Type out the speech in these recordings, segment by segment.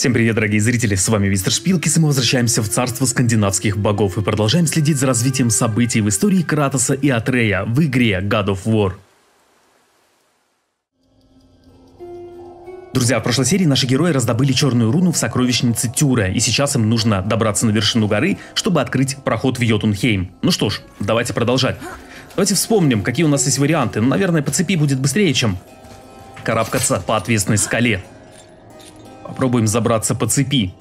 Всем привет, дорогие зрители, с вами Мистер Шпилкис, и мы возвращаемся в царство скандинавских богов и продолжаем следить за развитием событий в истории Кратоса и Атрея в игре God of War. Друзья, в прошлой серии наши герои раздобыли черную руну в сокровищнице Тюра, и сейчас им нужно добраться на вершину горы, чтобы открыть проход в Йотунхейм. Ну что ж, давайте продолжать. Давайте вспомним, какие у нас есть варианты. Ну, наверное, по цепи будет быстрее, чем карабкаться по ответственной скале. Попробуем забраться по цепи.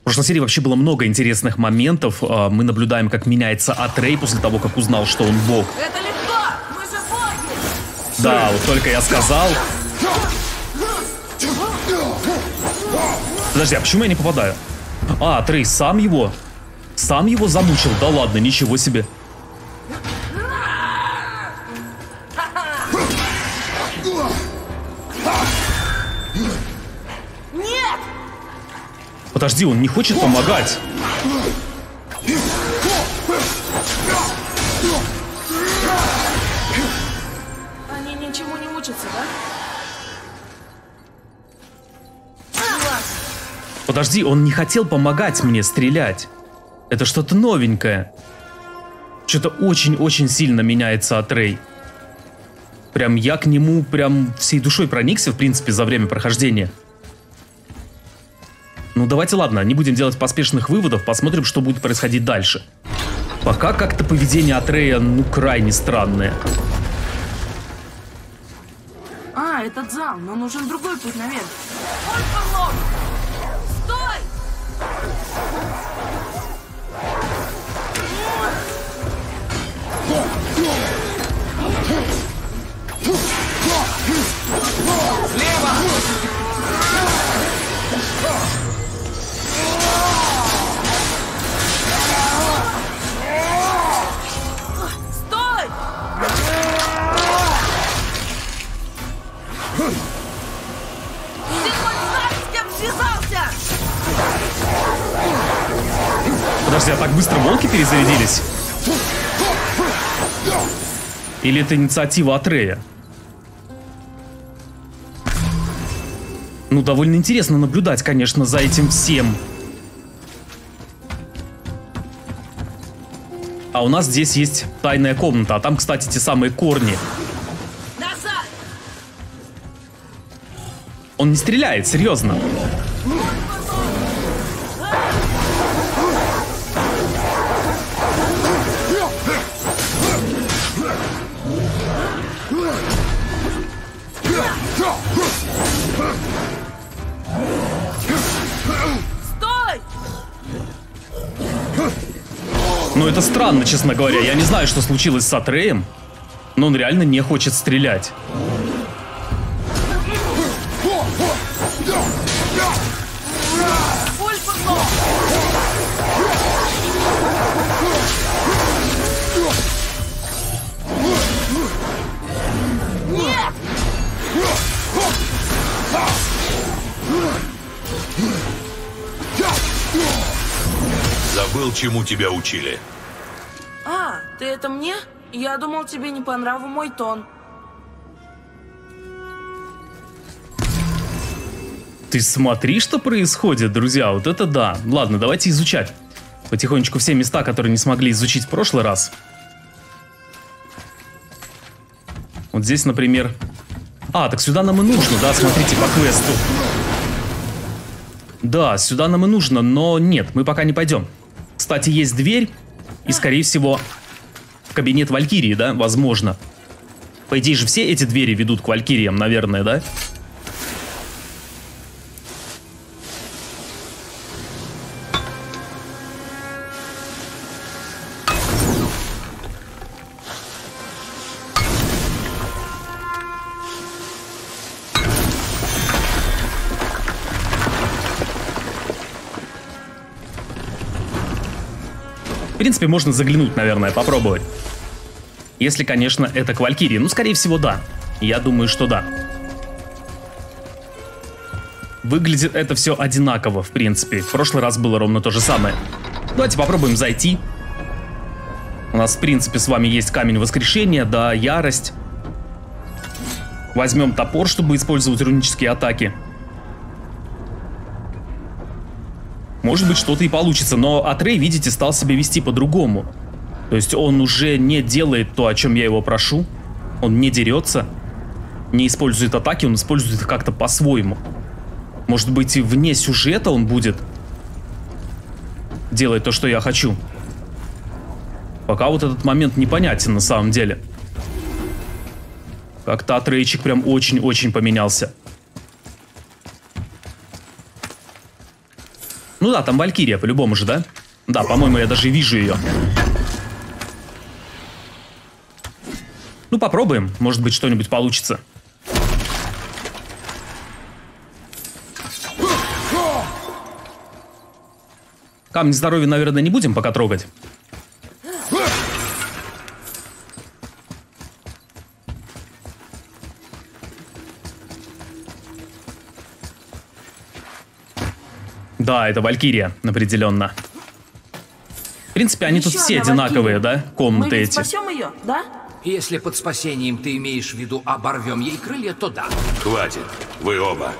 В прошлой серии вообще было много интересных моментов. А, мы наблюдаем, как меняется Атрей после того, как узнал, что он бог. Это легко! Мы же боги! Да, вот только я сказал. Подожди, а почему я не попадаю? А, Трей сам его? Сам его замучил? Да ладно, ничего себе. Подожди, он не хочет помогать. Они ничему не учатся, да? Подожди, он не хотел помогать мне стрелять. Это что-то новенькое. Что-то очень-очень сильно меняется от Рэй. Прям я к нему прям всей душой проникся, в принципе, за время прохождения. Ну давайте ладно, не будем делать поспешных выводов, посмотрим, что будет происходить дальше. Пока как-то поведение Атрея, ну, крайне странное. А, этот зал, но нужен другой путь наверх. Ольферлок! Стой! Стой! Подожди, а так быстро волки перезарядились? Или это инициатива Атрея? Ну, довольно интересно наблюдать, конечно, за этим всем. А у нас здесь есть тайная комната, а там, кстати, те самые корни. Он не стреляет, серьезно. Стой! Это странно, честно говоря. Я не знаю, что случилось с Атреем, но он реально не хочет стрелять. Забыл, чему тебя учили. Это мне? Я думал, тебе не по нраву мой тон. Ты смотри, что происходит, друзья, вот это да. Ладно, давайте изучать потихонечку все места, которые не смогли изучить в прошлый раз. Вот здесь, например... А, так сюда нам и нужно, да, смотрите, по квесту. Да, сюда нам и нужно, но нет, мы пока не пойдем. Кстати, есть дверь, и, скорее всего, кабинет Валькирии, да, возможно. По идее же все эти двери ведут к Валькириям, наверное, да? Принципе, можно заглянуть, наверное, попробовать. Если, конечно, это к Валькирии. Ну, скорее всего, да. Я думаю, что да. Выглядит это все одинаково, в принципе. В прошлый раз было ровно то же самое. Давайте попробуем зайти. У нас, в принципе, с вами есть камень воскрешения, да, ярость. Возьмем топор, чтобы использовать рунические атаки. Может быть, что-то и получится, но Атрей, видите, стал себя вести по-другому. То есть он уже не делает то, о чем я его прошу. Он не дерется, не использует атаки, он использует их как-то по-своему. Может быть, и вне сюжета он будет делать то, что я хочу. Пока вот этот момент непонятен на самом деле. Как-то Атрейчик прям очень-очень поменялся. Ну да, там Валькирия, по-любому же, да? Да, по-моему, я даже вижу ее. Ну, попробуем. Может быть, что-нибудь получится. Камни здоровья, наверное, не будем пока трогать. Да, это Валькирия, определенно. В принципе, они Еще тут все одинаковые, Валькирия. да? Комнаты Мы эти. спасем ее, да? Если под спасением ты имеешь в виду оборвем ей крылья, то да. Хватит, вы оба.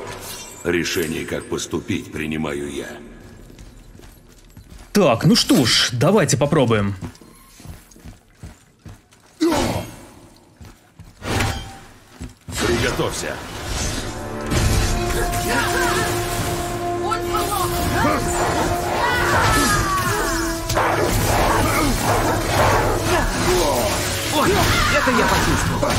Решение, как поступить, принимаю я. Так, ну что ж, давайте попробуем. Приготовься. Это я почувствовал.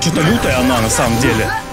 Что-то лютая она на самом деле.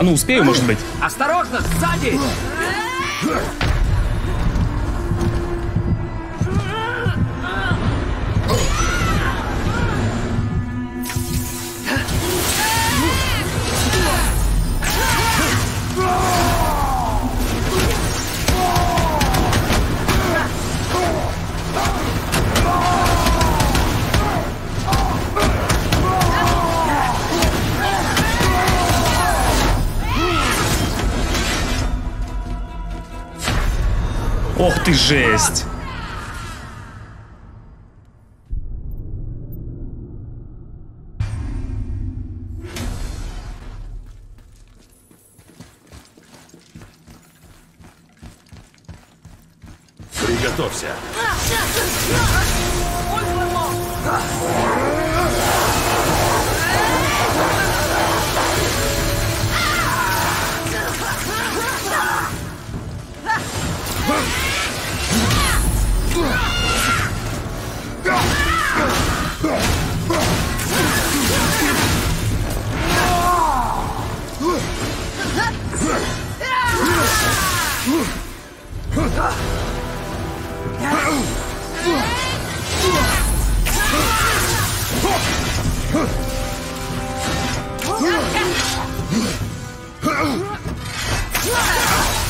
А ну, успею, может быть? Осторожно, сзади! Ты жесть. Приготовься.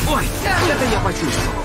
Ой, это я почувствовал.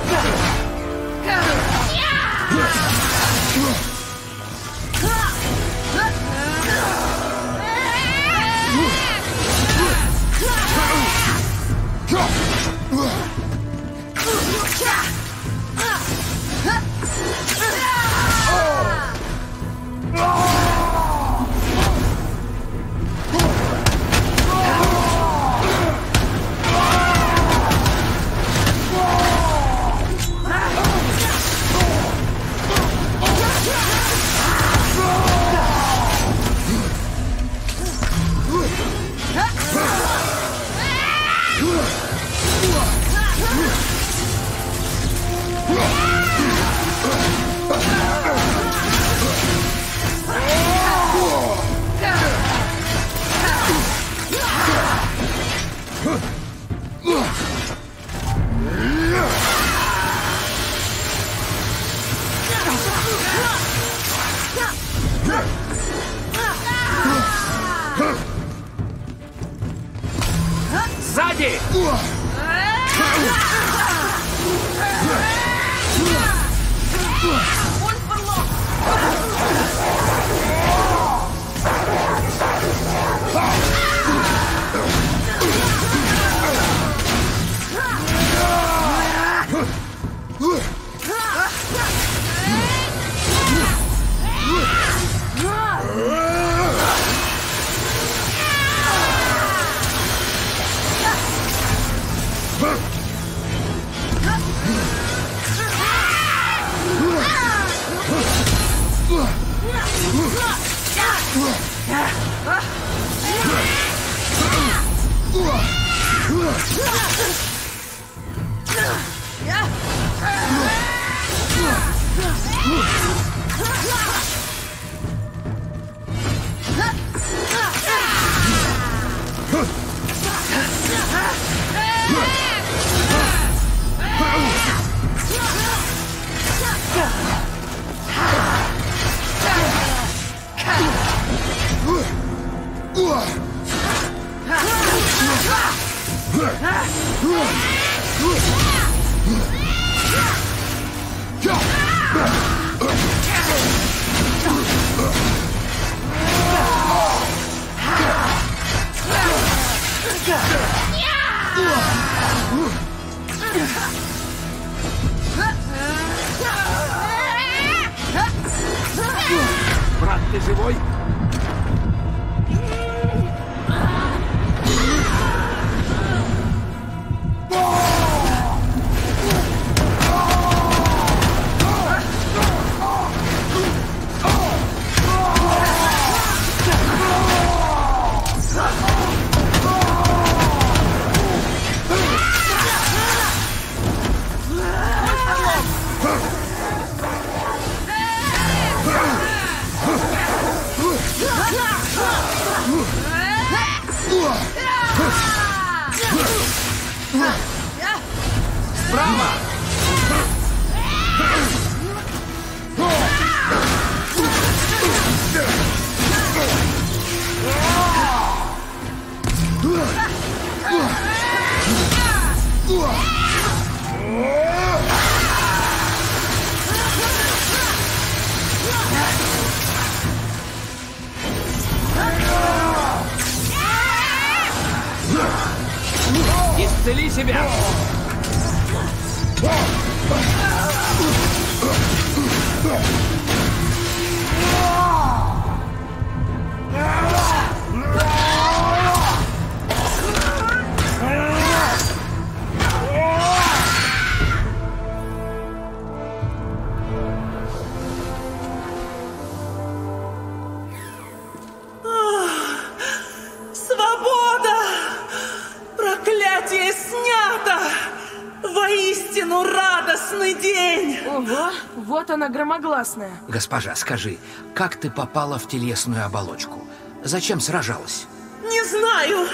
Громогласная. Госпожа, скажи, как ты попала в телесную оболочку? Зачем сражалась? Не знаю.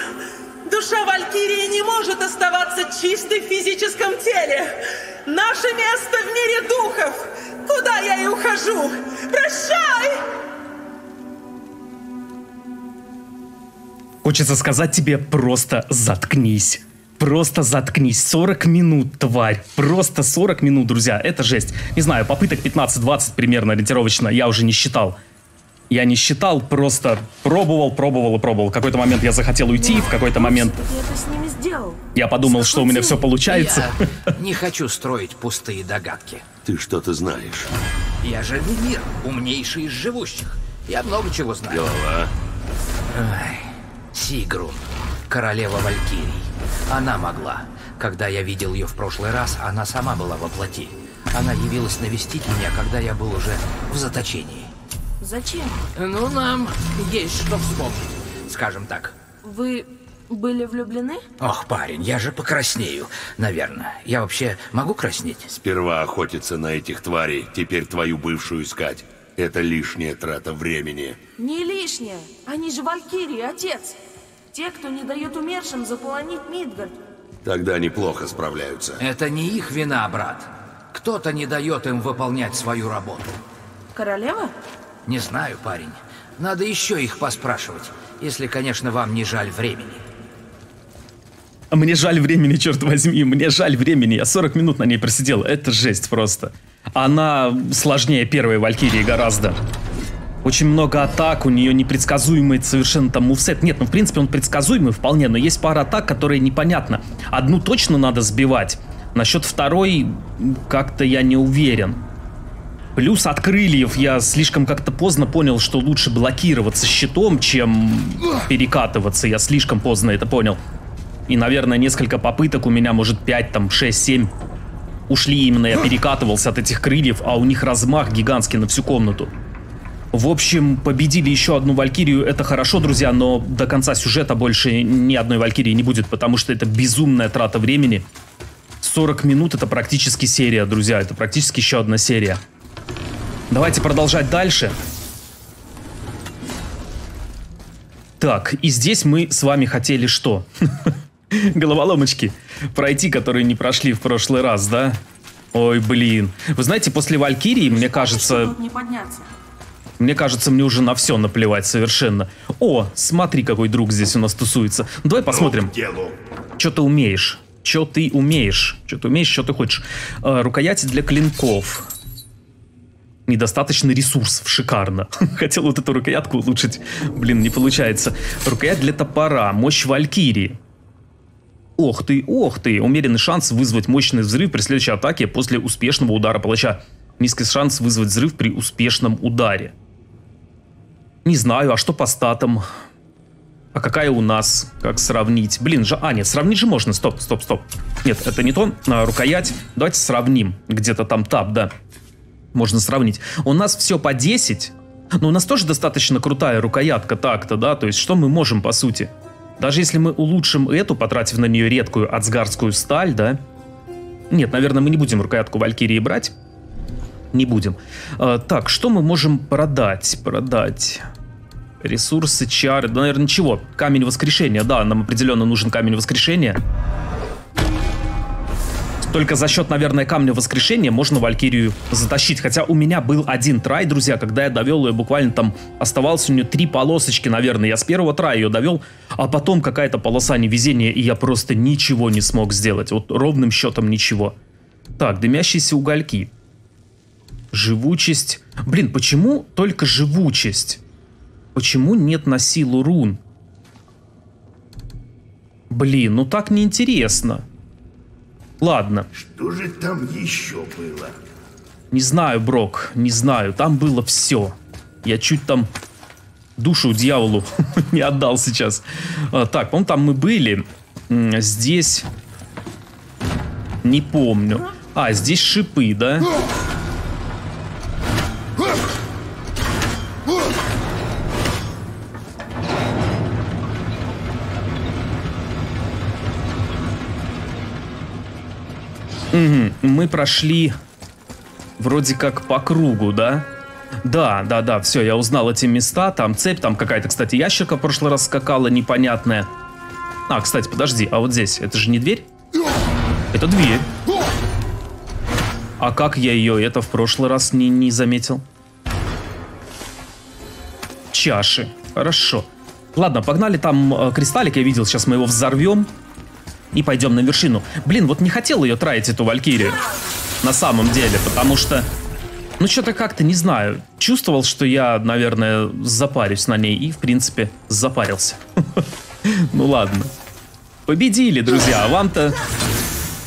Душа Валькирии не может оставаться чистой в физическом теле. Наше место в мире духов. Куда я и ухожу. Прощай! Хочется сказать тебе просто заткнись. Просто заткнись. 40 минут, тварь. Просто 40 минут, друзья. Это жесть. Не знаю, попыток 15-20 примерно ориентировочно. Я уже не считал. Я не считал, просто пробовал, пробовал и пробовал. В какой-то момент я захотел уйти, в какой-то момент Что ты это с ними сделал? я подумал, что у меня все получается. Я не хочу строить пустые догадки. Ты что-то знаешь. Я же Венер, умнейший из живущих. Я много чего знаю. Голова. Ай, Сигрун, королева Валькирий. Она могла. Когда я видел ее в прошлый раз, она сама была во плоти. Она явилась навестить меня, когда я был уже в заточении. Зачем? Ну, нам есть что вспомнить, скажем так. Вы были влюблены? Ох, парень, я же покраснею, наверное. Я вообще могу краснеть? Сперва охотиться на этих тварей, теперь твою бывшую искать. Это лишняя трата времени. Не лишнее. Они же Валькирии, отец. Те, кто не дает умершим заполонить Мидгард. Тогда неплохо справляются. Это не их вина, брат. Кто-то не дает им выполнять свою работу. Королева? Не знаю, парень. Надо еще их поспрашивать, если, конечно, вам не жаль времени. Мне жаль времени, черт возьми, мне жаль времени. Я 40 минут на ней просидел. Это жесть просто. Она сложнее первой Валькирии гораздо. Очень много атак, у нее непредсказуемый совершенно там мувсет. Нет, ну в принципе он предсказуемый вполне, но есть пара атак, которые непонятно. Одну точно надо сбивать. Насчет второй как-то я не уверен. Плюс от крыльев я слишком как-то поздно понял, что лучше блокироваться щитом, чем перекатываться. Я слишком поздно это понял. И, наверное, несколько попыток у меня, может, 5, там, 6, 7 ушли именно, я перекатывался от этих крыльев, а у них размах гигантский на всю комнату. В общем, победили еще одну Валькирию, это хорошо, друзья, но до конца сюжета больше ни одной Валькирии не будет, потому что это безумная трата времени. 40 минут это практически серия, друзья, это практически еще одна серия. Давайте продолжать дальше. Так, и здесь мы с вами хотели что? Головоломочки пройти, которые не прошли в прошлый раз, да? Ой, блин. Вы знаете, после Валькирии, мне кажется, не подняться. Мне кажется, мне уже на все наплевать совершенно. О, смотри, какой друг здесь у нас тусуется. Давай посмотрим. Что ты умеешь? Что ты умеешь? Что ты умеешь, что ты хочешь? Э, рукояти для клинков. Недостаточно ресурсов, шикарно. Хотел вот эту рукоятку улучшить. Блин, не получается. Рукоять для топора, мощь Валькирии. Ох ты, ох ты. Умеренный шанс вызвать мощный взрыв при следующей атаке после успешного удара палача. Низкий шанс вызвать взрыв при успешном ударе. Не знаю, а что по статам? А какая у нас? Как сравнить? Блин, же... А, нет, сравнить же можно. Стоп, стоп, стоп. Нет, это не то. А, рукоять. Давайте сравним. Где-то там таб, да. Можно сравнить. У нас все по 10. Но у нас тоже достаточно крутая рукоятка так-то, да? То есть что мы можем, по сути? Даже если мы улучшим эту, потратив на нее редкую ацгарскую сталь, да? Нет, наверное, мы не будем рукоятку Валькирии брать. Не будем. А, так, что мы можем продать? Продать... Ресурсы, чары, да, наверное, ничего. Камень воскрешения, да, нам определенно нужен камень воскрешения. Только за счет, наверное, камня воскрешения можно Валькирию затащить. Хотя у меня был один трай, друзья, когда я довел ее, буквально там оставалось у нее три полосочки, наверное. Я с первого трая ее довел, а потом какая-то полоса невезения, и я просто ничего не смог сделать. Вот ровным счетом ничего. Так, дымящиеся угольки. Живучесть. Блин, почему только живучесть? Почему нет на силу рун? Блин, ну так неинтересно. Ладно. Что же там еще было? Не знаю, Брок, не знаю. Там было все. Я чуть там душу дьяволу не отдал сейчас. А, так, по там мы были. Здесь... Не помню. А, здесь шипы, да? Угу. Мы прошли вроде как по кругу, да? Да, да, да, все, я узнал эти места. Там цепь, там какая-то, кстати, ящерка в прошлый раз скакала непонятная. А, кстати, подожди, а вот здесь, это же не дверь? Это дверь. А как я ее это в прошлый раз не, не заметил? Чаши. Хорошо. Ладно, погнали там э, кристаллик, я видел, сейчас мы его взорвем и пойдем на вершину. Блин, вот не хотел ее тратить, эту Валькирию. На самом деле, потому что... Ну, что-то как-то, не знаю. Чувствовал, что я, наверное, запарюсь на ней. И, в принципе, запарился. Ну, ладно. Победили, друзья. А вам-то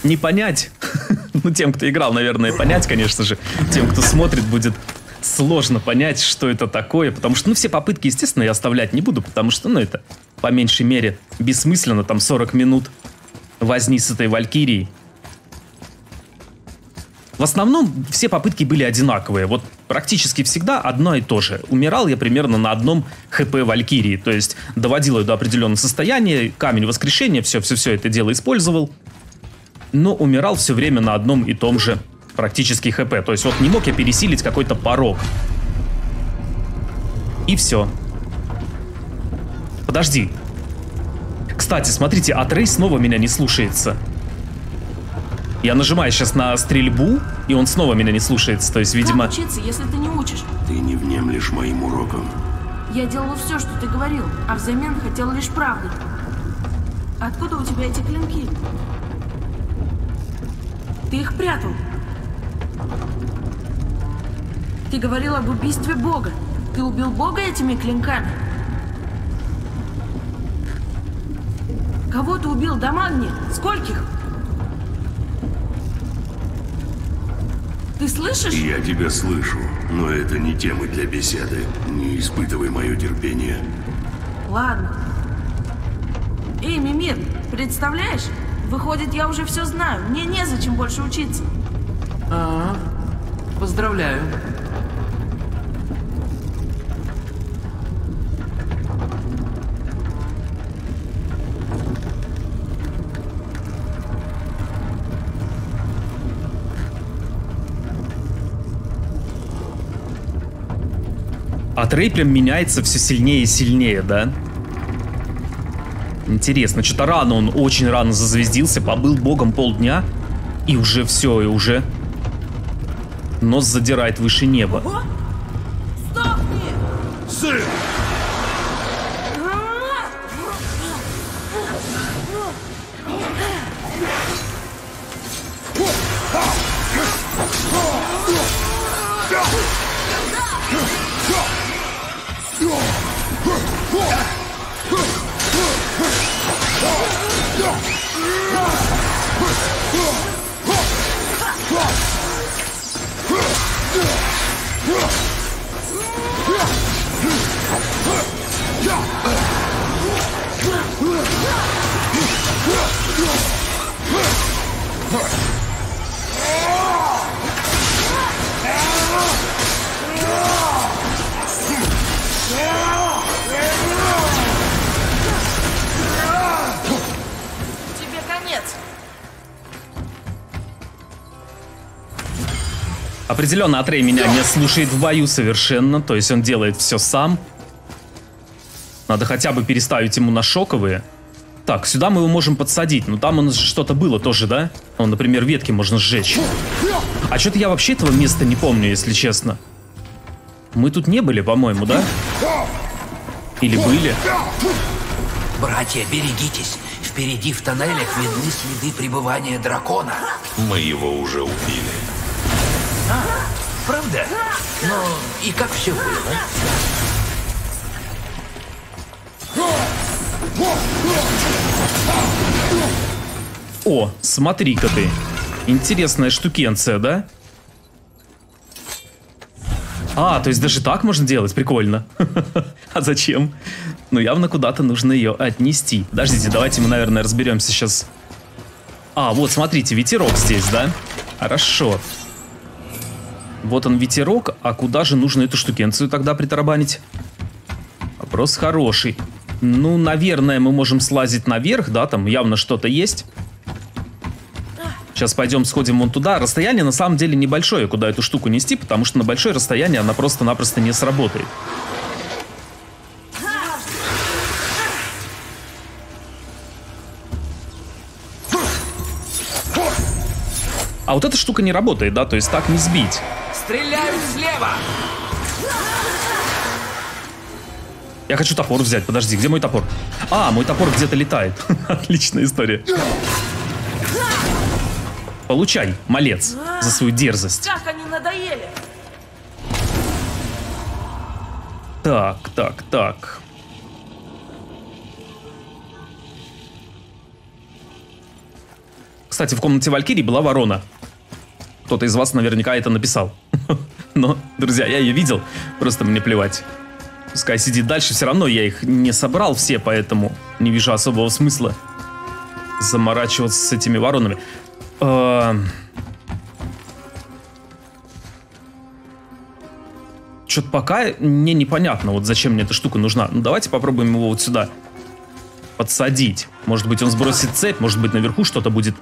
не понять. Ну, тем, кто играл, наверное, понять, конечно же. Тем, кто смотрит, будет сложно понять, что это такое. Потому что, ну, все попытки, естественно, я оставлять не буду. Потому что, ну, это, по меньшей мере, бессмысленно. Там 40 минут возни с этой Валькирией. В основном все попытки были одинаковые. Вот практически всегда одно и то же. Умирал я примерно на одном хп Валькирии. То есть доводил ее до определенного состояния, камень воскрешения, все-все-все это дело использовал. Но умирал все время на одном и том же практически хп. То есть вот не мог я пересилить какой-то порог. И все. Подожди, кстати, смотрите, Атрей снова меня не слушается. Я нажимаю сейчас на стрельбу, и он снова меня не слушается. То есть, видимо... Как учиться, если ты не учишь? Ты не внемлешь моим урокам. Я делала все, что ты говорил, а взамен хотела лишь правды. Откуда у тебя эти клинки? Ты их прятал. Ты говорил об убийстве Бога. Ты убил Бога этими клинками? Кого ты убил, Дамагни? Скольких? Ты слышишь? Я тебя слышу, но это не темы для беседы. Не испытывай мое терпение. Ладно. Эй, Мимир, представляешь? Выходит, я уже все знаю. Мне незачем больше учиться. А, поздравляю. А Трей прям меняется все сильнее и сильнее, да? Интересно, что-то рано он очень рано зазвездился, побыл богом полдня, и уже все, и уже нос задирает выше неба. Определенно, Атрей меня не слушает в бою совершенно, то есть он делает все сам. Надо хотя бы переставить ему на шоковые. Так, сюда мы его можем подсадить, но там у нас что-то было тоже, да? Ну, например, ветки можно сжечь. А что-то я вообще этого места не помню, если честно. Мы тут не были, по-моему, да? Или были? Братья, берегитесь. Впереди в тоннелях видны следы пребывания дракона. Мы его уже убили. Правда? Но и как все было? О, смотри-ка ты. Интересная штукенция, да? А, то есть даже так можно делать? Прикольно. А зачем? Ну, явно куда-то нужно ее отнести. Подождите, давайте мы, наверное, разберемся сейчас. А, вот, смотрите, ветерок здесь, да? Хорошо. Вот он ветерок, а куда же нужно эту штукенцию тогда притарабанить? Вопрос хороший. Ну, наверное, мы можем слазить наверх, да, там явно что-то есть. Сейчас пойдем сходим вон туда. Расстояние на самом деле небольшое, куда эту штуку нести, потому что на большое расстояние она просто-напросто не сработает. А вот эта штука не работает, да, то есть так не сбить. Стреляют слева! Я хочу топор взять, подожди, где мой топор? А, мой топор где-то летает. Отличная история. Получай, малец, за свою дерзость. Как они надоели! Так, так, так. Кстати, в комнате Валькирии была ворона. Кто-то из вас наверняка это написал. Но, друзья, я ее видел, просто мне плевать. Пускай сидит дальше, все равно я их не собрал все, поэтому не вижу особого смысла заморачиваться с этими воронами. Эм. Что-то пока мне непонятно, вот зачем мне эта штука нужна. Ну давайте попробуем его вот сюда подсадить. Может быть он сбросит цепь, может быть наверху что-то будет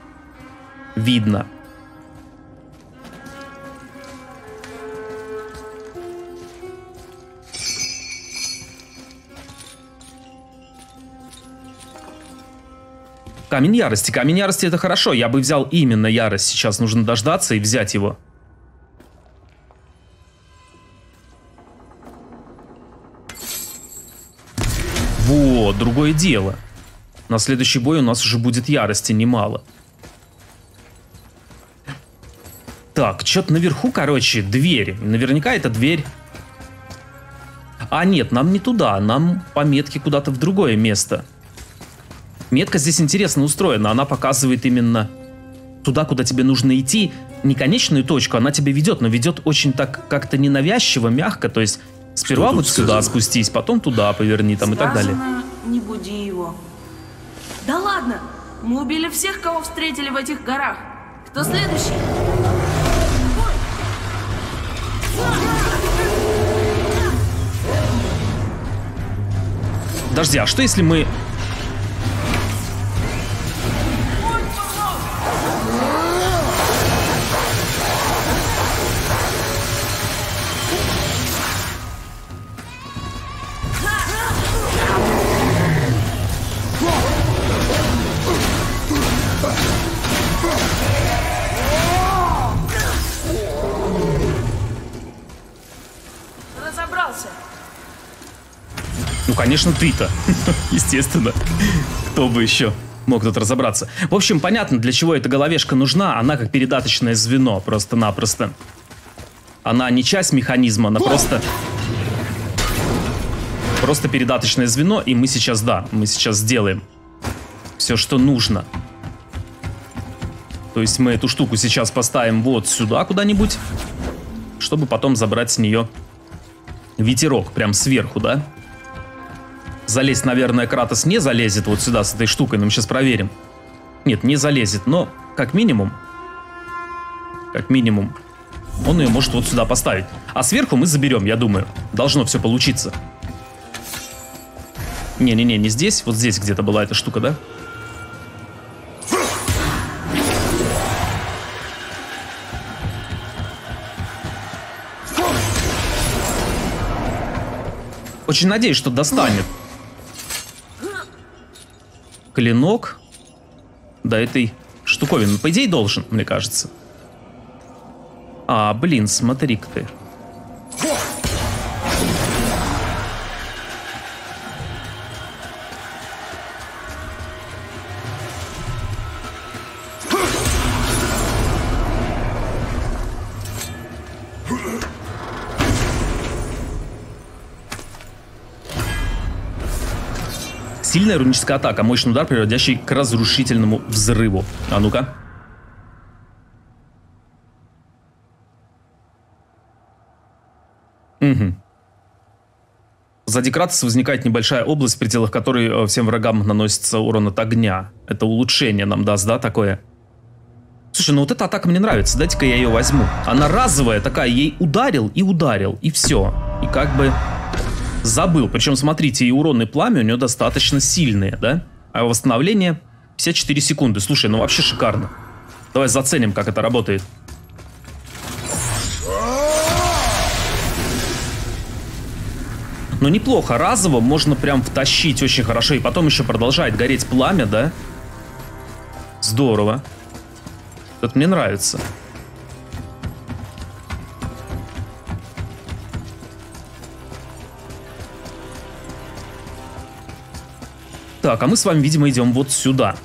видно. Камень ярости. Камень ярости это хорошо. Я бы взял именно ярость. Сейчас нужно дождаться и взять его. Вот, другое дело. На следующий бой у нас уже будет ярости немало. Так, что-то наверху, короче, дверь. Наверняка это дверь. А нет, нам не туда, нам по метке куда-то в другое место. Метка здесь интересно устроена, она показывает именно туда, куда тебе нужно идти. Не конечную точку, она тебя ведет, но ведет очень так как-то ненавязчиво, мягко, то есть сперва Что вот сюда сказано? спустись, потом туда поверни там и так далее. Сказано, не буди его. Да ладно, мы убили всех, кого встретили в этих горах. Кто следующий? Подожди, а что если мы... конечно, ты-то. Естественно. Кто бы еще мог тут разобраться. В общем, понятно, для чего эта головешка нужна. Она как передаточное звено, просто-напросто. Она не часть механизма, она просто... Просто передаточное звено, и мы сейчас, да, мы сейчас сделаем все, что нужно. То есть мы эту штуку сейчас поставим вот сюда куда-нибудь, чтобы потом забрать с нее ветерок прям сверху, да? залезть, наверное, Кратос не залезет вот сюда с этой штукой, но мы сейчас проверим. Нет, не залезет, но как минимум, как минимум, он ее может вот сюда поставить. А сверху мы заберем, я думаю. Должно все получиться. Не-не-не, не здесь, вот здесь где-то была эта штука, да? Очень надеюсь, что достанет. Клинок до этой штуковины. По идее, должен, мне кажется. А, блин, смотри-ка ты. Сильная руническая атака, мощный удар, приводящий к разрушительному взрыву. А ну-ка. Угу. Сзади Кратоса возникает небольшая область, в пределах которой э, всем врагам наносится урон от огня. Это улучшение нам даст, да, такое? Слушай, ну вот эта атака мне нравится, дайте-ка я ее возьму. Она разовая такая, ей ударил и ударил, и все. И как бы Забыл. Причем, смотрите, и урон, и пламя у него достаточно сильные, да? А восстановление 54 секунды. Слушай, ну вообще шикарно. Давай заценим, как это работает. Ну неплохо, разово можно прям втащить очень хорошо. И потом еще продолжает гореть пламя, да? Здорово. Это мне нравится. Так, а мы с вами, видимо, идем вот сюда.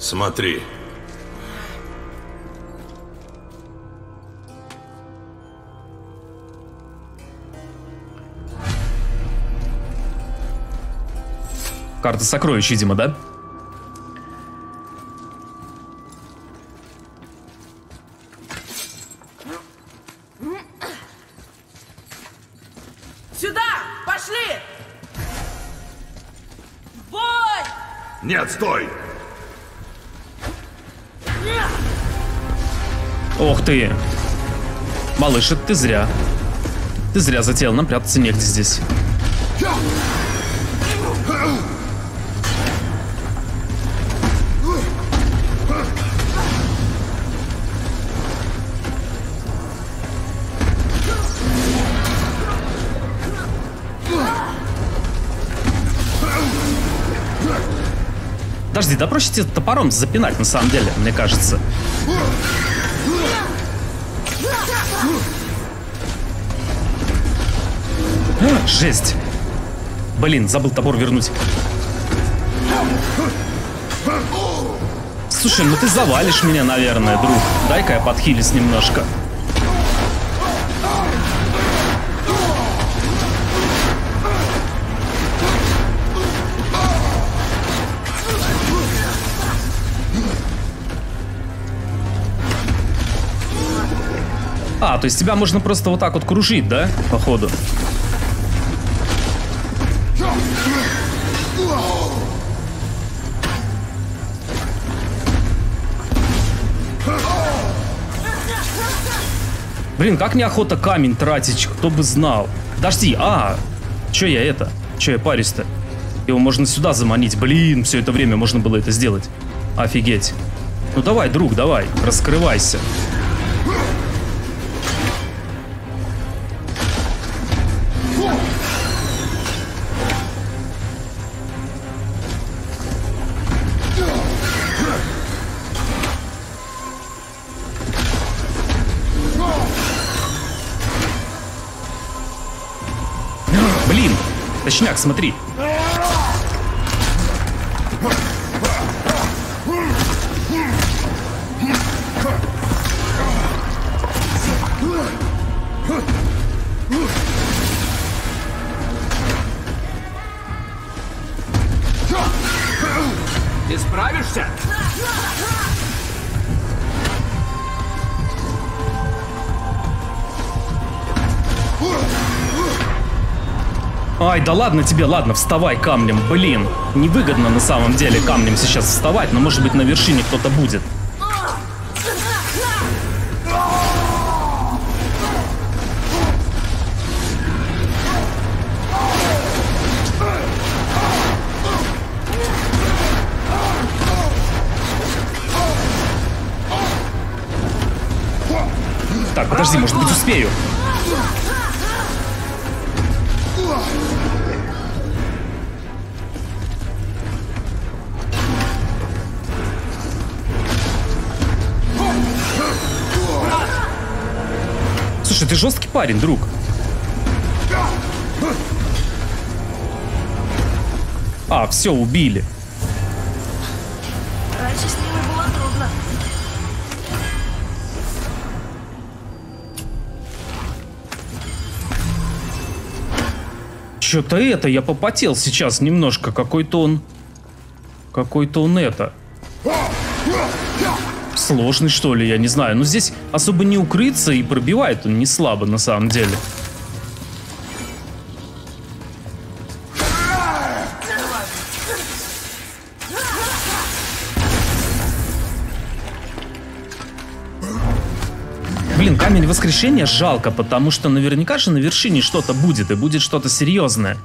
Смотри. Карта сокровищ, видимо, да? Малыш, это ты зря. Ты зря затеял, нам прятаться негде здесь. Подожди, да проще тебе топором запинать, на самом деле, мне кажется. Жесть. Блин, забыл топор вернуть. Слушай, ну ты завалишь меня, наверное, друг. Дай-ка я подхилюсь немножко. А, то есть тебя можно просто вот так вот кружить, да? Походу. Блин, как неохота камень тратить, кто бы знал. Подожди, а, чё я это? Чё я парюсь-то? Его можно сюда заманить. Блин, все это время можно было это сделать. Офигеть. Ну давай, друг, давай, раскрывайся. Точняк, смотри. Да ладно тебе, ладно, вставай камнем, блин. Невыгодно на самом деле камнем сейчас вставать, но может быть на вершине кто-то будет. Так, подожди, может быть успею. Парень, друг. А, все, убили. Раньше с ними было трудно. Что-то это, я попотел сейчас немножко. Какой-то он... Какой-то он это... Сложный, что ли, я не знаю. Но здесь особо не укрыться и пробивает он не слабо, на самом деле. Блин, камень воскрешения жалко, потому что наверняка же на вершине что-то будет, и будет что-то серьезное.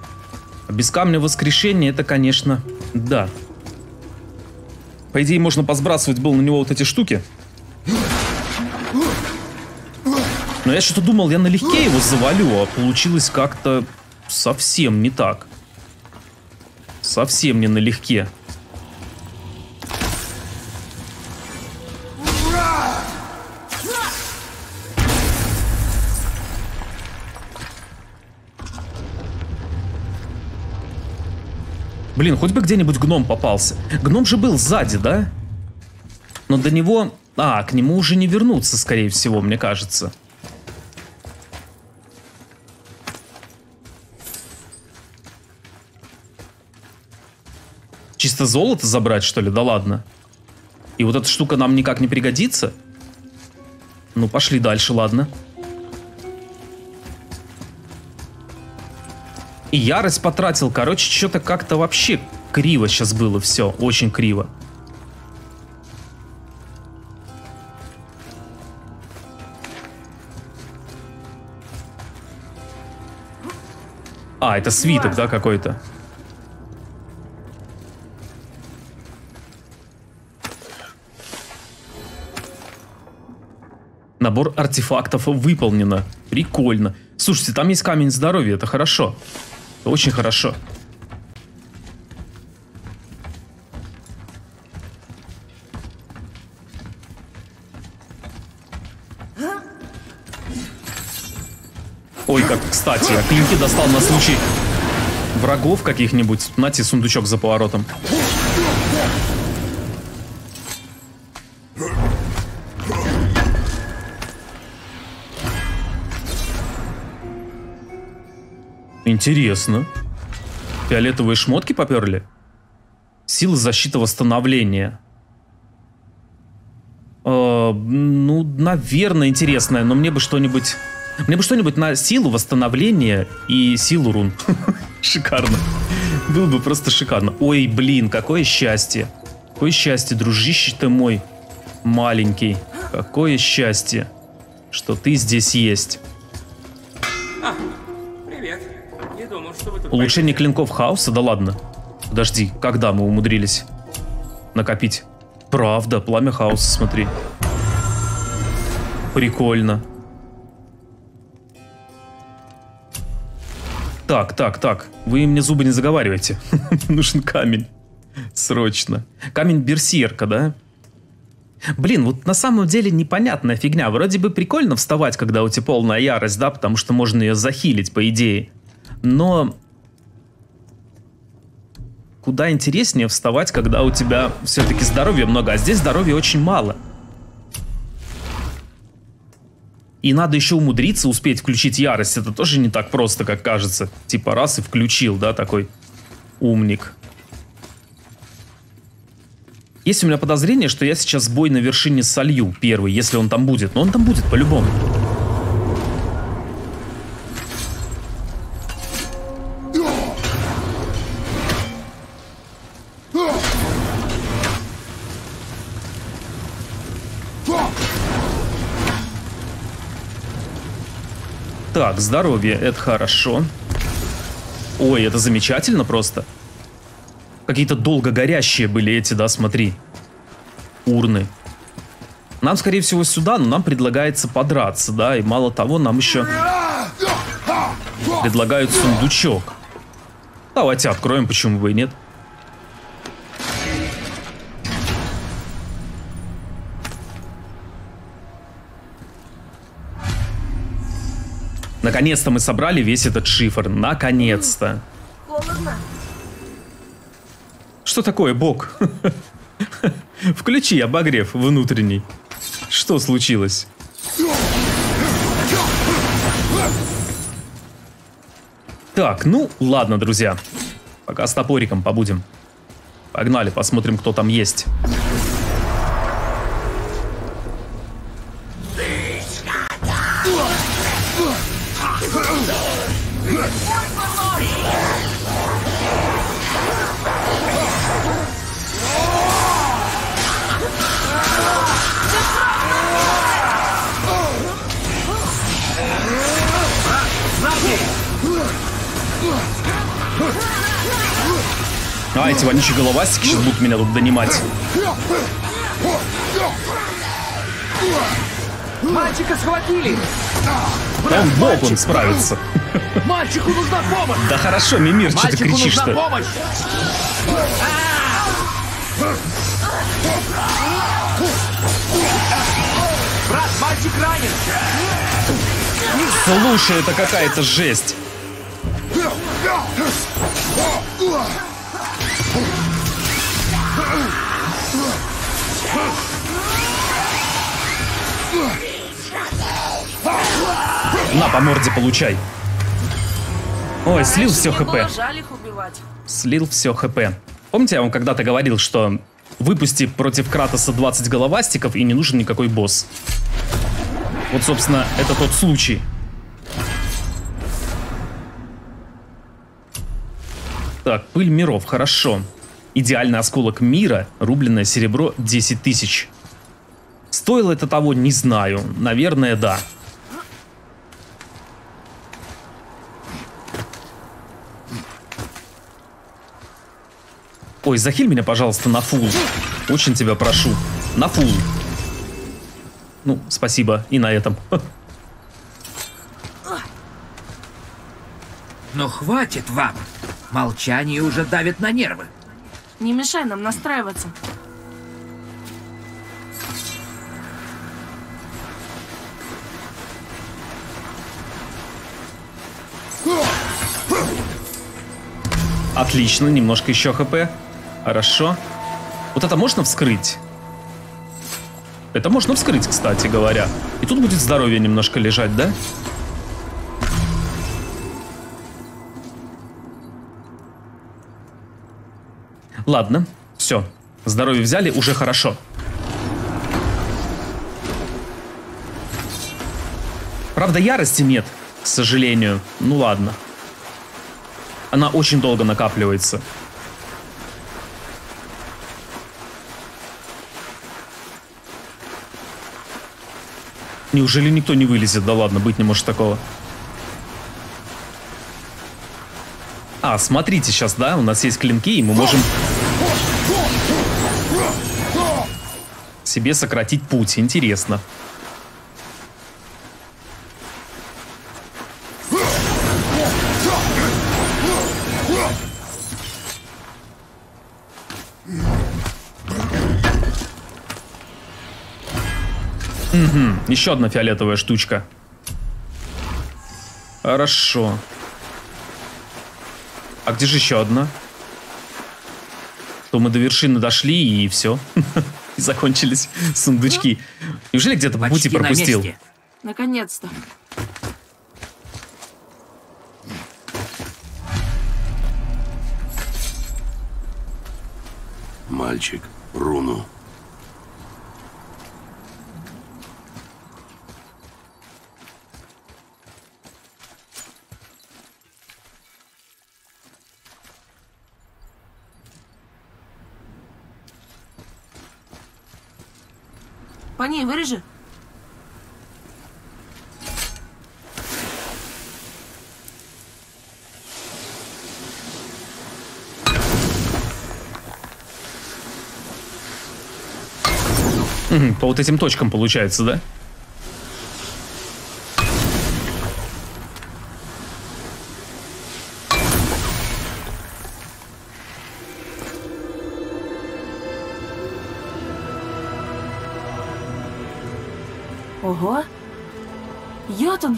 А без камня воскрешения это, конечно, да. По идее, можно посбрасывать был на него вот эти штуки. Но я что-то думал, я налегке его завалю, а получилось как-то совсем не так. Совсем не налегке. Блин, хоть бы где-нибудь гном попался. Гном же был сзади, да? Но до него... А, к нему уже не вернуться, скорее всего, мне кажется. Чисто золото забрать, что ли? Да ладно. И вот эта штука нам никак не пригодится? Ну, пошли дальше, ладно. И ярость потратил. Короче, что-то как-то вообще криво сейчас было все. Очень криво. А, это свиток, да, какой-то? Набор артефактов выполнено. Прикольно. Слушайте, там есть камень здоровья, это хорошо. Это очень хорошо. Ой, как кстати, я клинки достал на случай врагов каких-нибудь. Нате сундучок за поворотом. Интересно. Фиолетовые шмотки поперли? Сила защиты восстановления. Э, ну, наверное, интересное, но мне бы что-нибудь... Мне бы что-нибудь на силу восстановления и силу рун. Шикарно. Было бы просто шикарно. Ой, блин, какое счастье. Какое счастье, дружище ты мой маленький. Какое счастье, что ты здесь есть. Привет. Не думал, что вы тут Улучшение клинков хаоса? Да ладно. Подожди, когда мы умудрились накопить? Правда, пламя хаоса, смотри. Прикольно. Так, так, так. Вы мне зубы не заговаривайте. Нужен камень. Срочно. Камень берсерка, да? Блин, вот на самом деле непонятная фигня. Вроде бы прикольно вставать, когда у тебя полная ярость, да, потому что можно ее захилить, по идее. Но куда интереснее вставать, когда у тебя все-таки здоровья много, а здесь здоровья очень мало. И надо еще умудриться успеть включить ярость. Это тоже не так просто, как кажется. Типа раз и включил, да, такой умник. Есть у меня подозрение, что я сейчас бой на вершине солью первый, если он там будет. Но он там будет по-любому. Так, здоровье, это хорошо. Ой, это замечательно просто. Какие-то долго горящие были эти, да, смотри. Урны. Нам, скорее всего, сюда, но нам предлагается подраться, да, и мало того, нам еще предлагают сундучок. Давайте откроем, почему бы и нет. Наконец-то мы собрали весь этот шифр. Наконец-то. Холодно. Что такое, бог? Включи обогрев внутренний. Что случилось? Так, ну ладно, друзья. Пока с топориком побудем. Погнали, посмотрим, кто там есть. Вонючие головастики сейчас будут меня тут донимать. Мальчика схватили! Он бог, он справится. Мальчику нужна помощь! Да хорошо, Мимир, что ты Мальчику нужна кричишь-то? помощь! Брат, мальчик ранен! Слушай, это какая-то жесть. На, по морде получай. Ой, слил все хп. Слил все хп. Помните, я вам когда-то говорил, что выпусти против Кратоса 20 головастиков и не нужен никакой босс. Вот, собственно, это тот случай. Так, пыль миров, хорошо. Идеальный осколок мира, рубленное серебро 10 тысяч. Стоило это того, не знаю. Наверное, да. Ой, захиль меня, пожалуйста, на фул. Очень тебя прошу. На фул. Ну, спасибо. И на этом. Но хватит вам! Молчание уже давит на нервы. Не мешай нам настраиваться. Отлично, немножко еще хп. Хорошо. Вот это можно вскрыть? Это можно вскрыть, кстати говоря. И тут будет здоровье немножко лежать, да? Ладно, все. Здоровье взяли, уже хорошо. Правда, ярости нет, к сожалению. Ну ладно. Она очень долго накапливается. Неужели никто не вылезет? Да ладно, быть не может такого. А, смотрите сейчас, да, у нас есть клинки, и мы можем себе сократить путь. Интересно. Угу, еще одна фиолетовая штучка. Хорошо. А где же еще одна? То мы до вершины дошли и все. И закончились сундучки. Неужели где-то по пути Почти на пропустил? Наконец-то. Мальчик, руну. По ней вырежи. Хм, По вот этим точкам получается, да?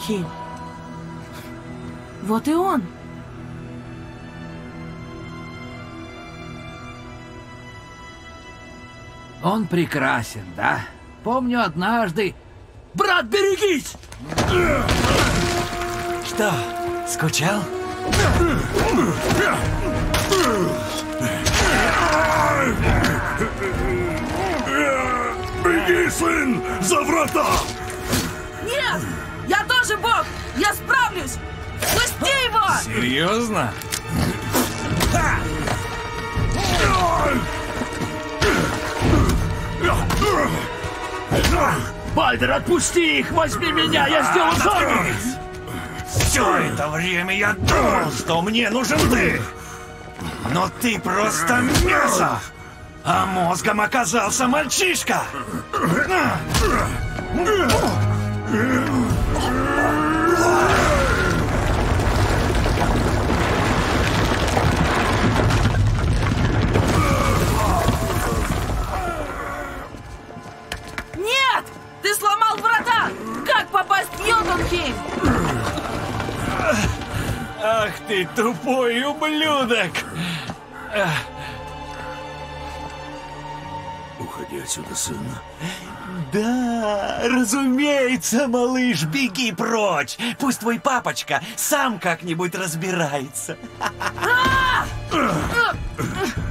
Йотунхейм! Вот и он! Он прекрасен, да? Помню однажды... Брат, берегись! Что, скучал? Беги, сын, за врата! Я тоже бог! Я справлюсь! Пусти его! Серьезно? Бальдер, отпусти их! Возьми меня! Я сделаю зону! Все это время я думал, что мне нужен ты. Но ты просто мясо. А мозгом оказался мальчишка. Нет! Ты сломал врата! Как попасть в Йотунхейм? Ах ты тупой ублюдок. Уходи отсюда, сын. Да, разумеется, малыш, беги прочь. Пусть твой папочка сам как-нибудь разбирается.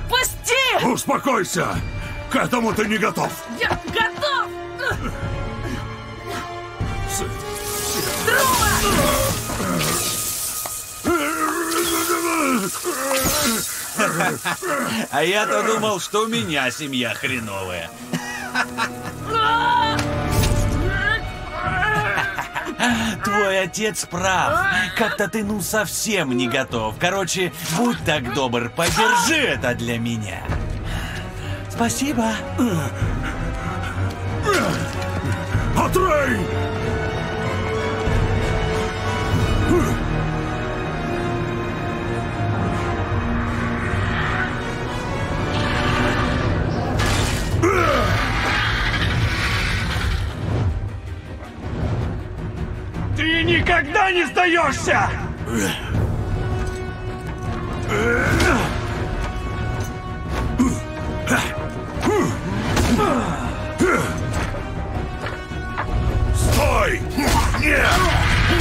Пусти! Успокойся! К этому ты не готов! Я готов! Сын. А я-то думал, что у меня семья хреновая. Твой отец прав. Как-то ты ну совсем не готов. Короче, будь так добр, подержи это для меня. Спасибо. Атрей! Ты никогда не сдаешься! Стой! Нет!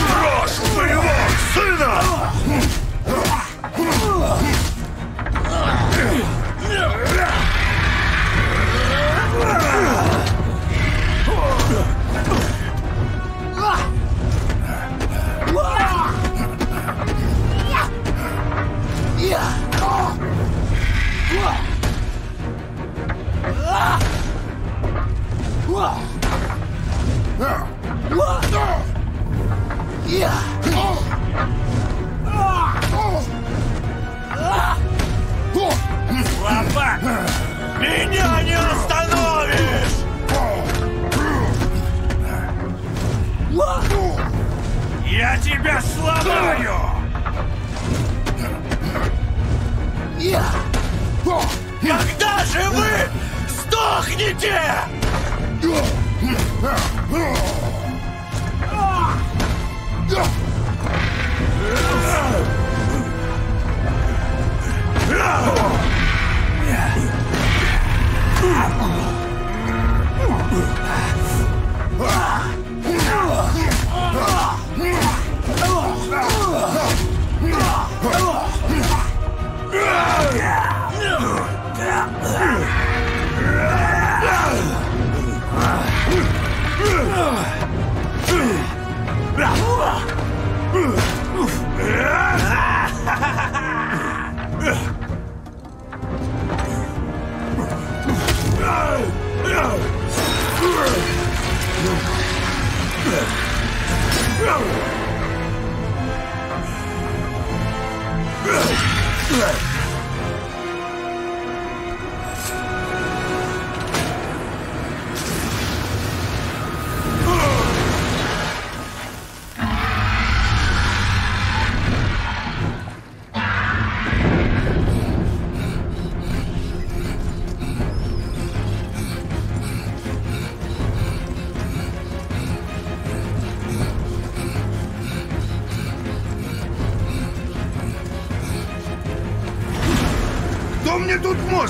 Брось моего сына! Слабак! Меня не остановишь! Я тебя сломаю! Когда же вы сдохнете? Ah! Right.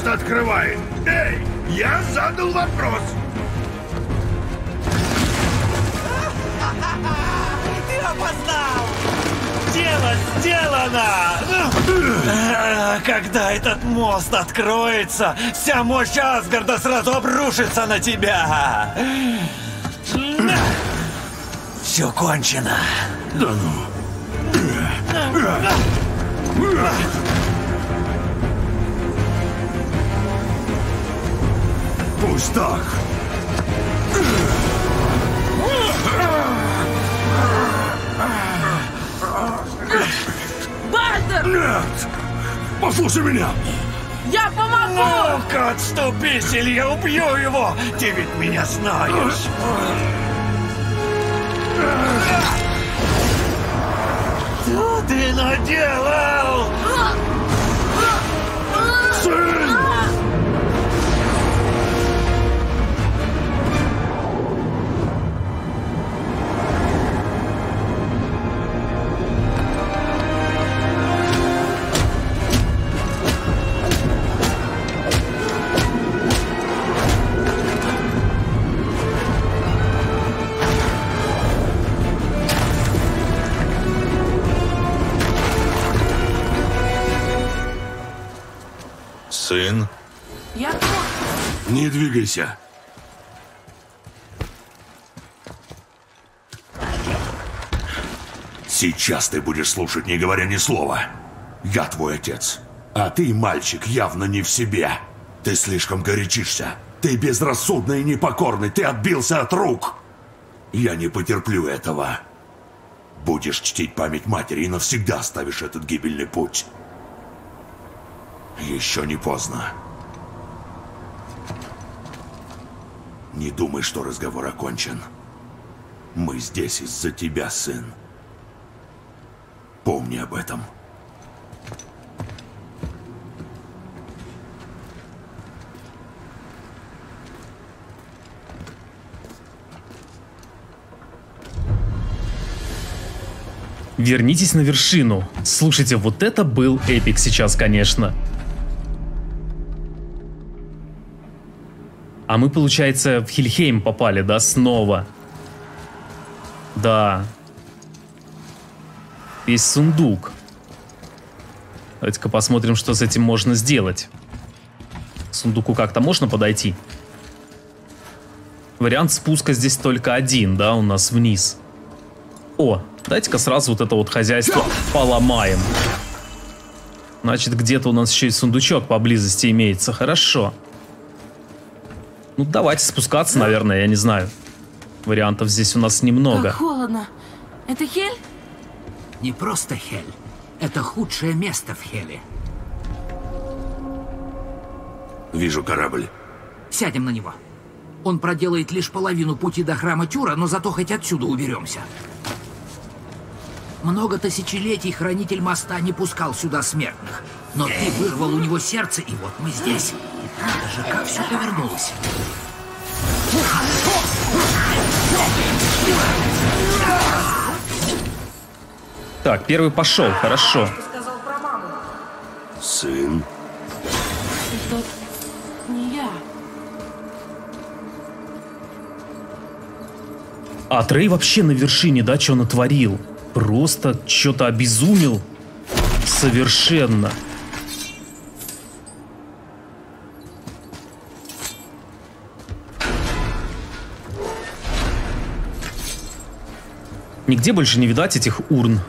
Мост открывает? Эй, я задал вопрос. Ты опоздал! Дело сделано! Когда этот мост откроется, вся мощь Асгарда сразу обрушится на тебя! Все кончено. Да ну. Пусть так. Бальдер! Нет! Послушай меня! Я помогу! Ну-ка, отступись, или я убью его! Ты ведь меня знаешь! Что ты наделал? Сын! Сын, Я не двигайся. Сейчас ты будешь слушать, не говоря ни слова. Я твой отец. А ты, мальчик, явно не в себе. Ты слишком горячишься. Ты безрассудный и непокорный. Ты отбился от рук. Я не потерплю этого. Будешь чтить память матери и навсегда оставишь этот гибельный путь. Еще не поздно. Не думай, что разговор окончен. Мы здесь из-за тебя, сын. Помни об этом. Вернитесь на вершину. Слушайте, вот это был эпик сейчас, конечно. А мы, получается, в Хильхейм попали, да, снова? Да. Есть сундук. Давайте-ка посмотрим, что с этим можно сделать. К сундуку как-то можно подойти? Вариант спуска здесь только один, да, у нас вниз. О, дайте-ка сразу вот это вот хозяйство поломаем. Значит, где-то у нас еще и сундучок поблизости имеется. Хорошо. Ну, давайте спускаться, наверное, я не знаю. Вариантов здесь у нас немного. Как холодно. Это Хель? Не просто Хель. Это худшее место в Хеле. Вижу корабль. Сядем на него. Он проделает лишь половину пути до храма Тюра, но зато хоть отсюда уберемся. Много тысячелетий хранитель моста не пускал сюда смертных. Но ты вырвал у него сердце, и вот мы здесь. Это же как все повернулось. Так, первый пошел, хорошо. Сын, Это не я. А Трей вообще на вершине, да, что натворил? Просто что-то обезумел. Совершенно. Нигде больше не видать этих урн.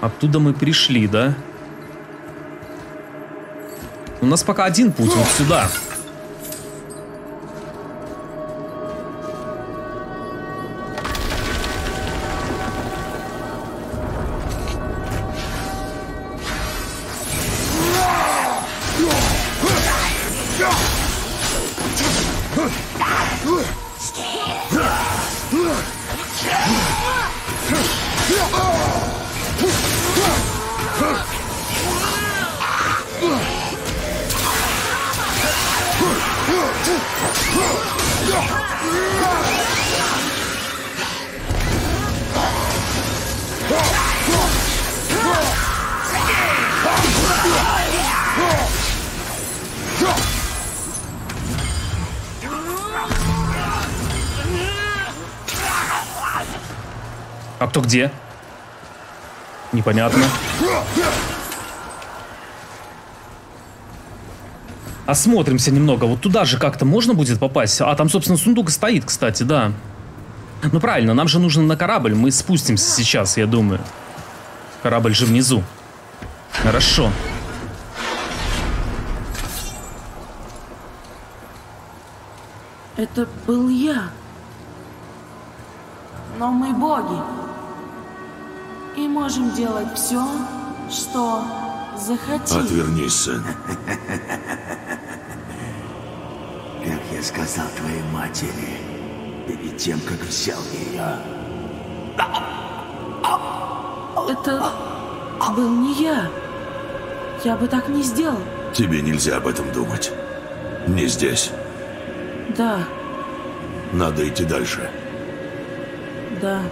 Оттуда мы пришли, да? У нас пока один путь, вот сюда. А где? Непонятно. Осмотримся немного. Вот туда же как-то можно будет попасть? А там, собственно, сундук стоит, кстати, да. Ну правильно, нам же нужно на корабль. Мы спустимся сейчас, я думаю. Корабль же внизу. Хорошо. Это был я. Но мы боги. Можем делать все, что захотим. Отвернись, сын. Как я сказал твоей матери, перед тем, как взял ее. Это был не я. Я бы так не сделал. Тебе нельзя об этом думать. Не здесь. Да, Надо идти дальше. да.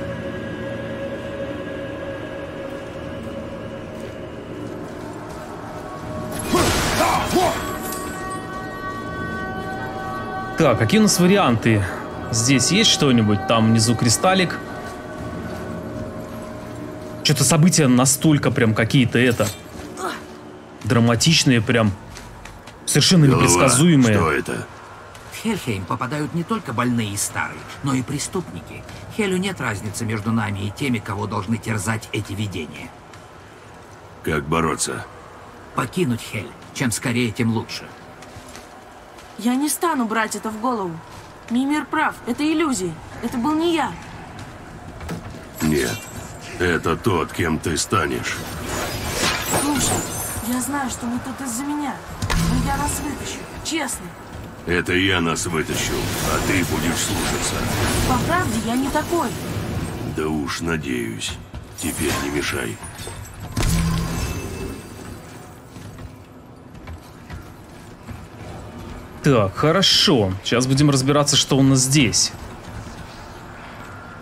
Так, какие у нас варианты? Здесь есть что-нибудь? Там внизу кристаллик. Что-то события настолько прям какие-то это... Драматичные прям. Совершенно Голова, непредсказуемые. Что это? В Хельхейм попадают не только больные и старые, но и преступники. Хелю нет разницы между нами и теми, кого должны терзать эти видения. Как бороться? Покинуть Хель. Чем скорее, тем лучше. Я не стану брать это в голову. Мимир прав, это иллюзии. Это был не я. Нет. Это тот, кем ты станешь. Слушай, я знаю, что вы тут из-за меня. Но я нас вытащу. Честно. Это я нас вытащу, а ты будешь слушаться. По правде, я не такой. Да уж, надеюсь. Теперь не мешай. Так, хорошо. Сейчас будем разбираться, что у нас здесь.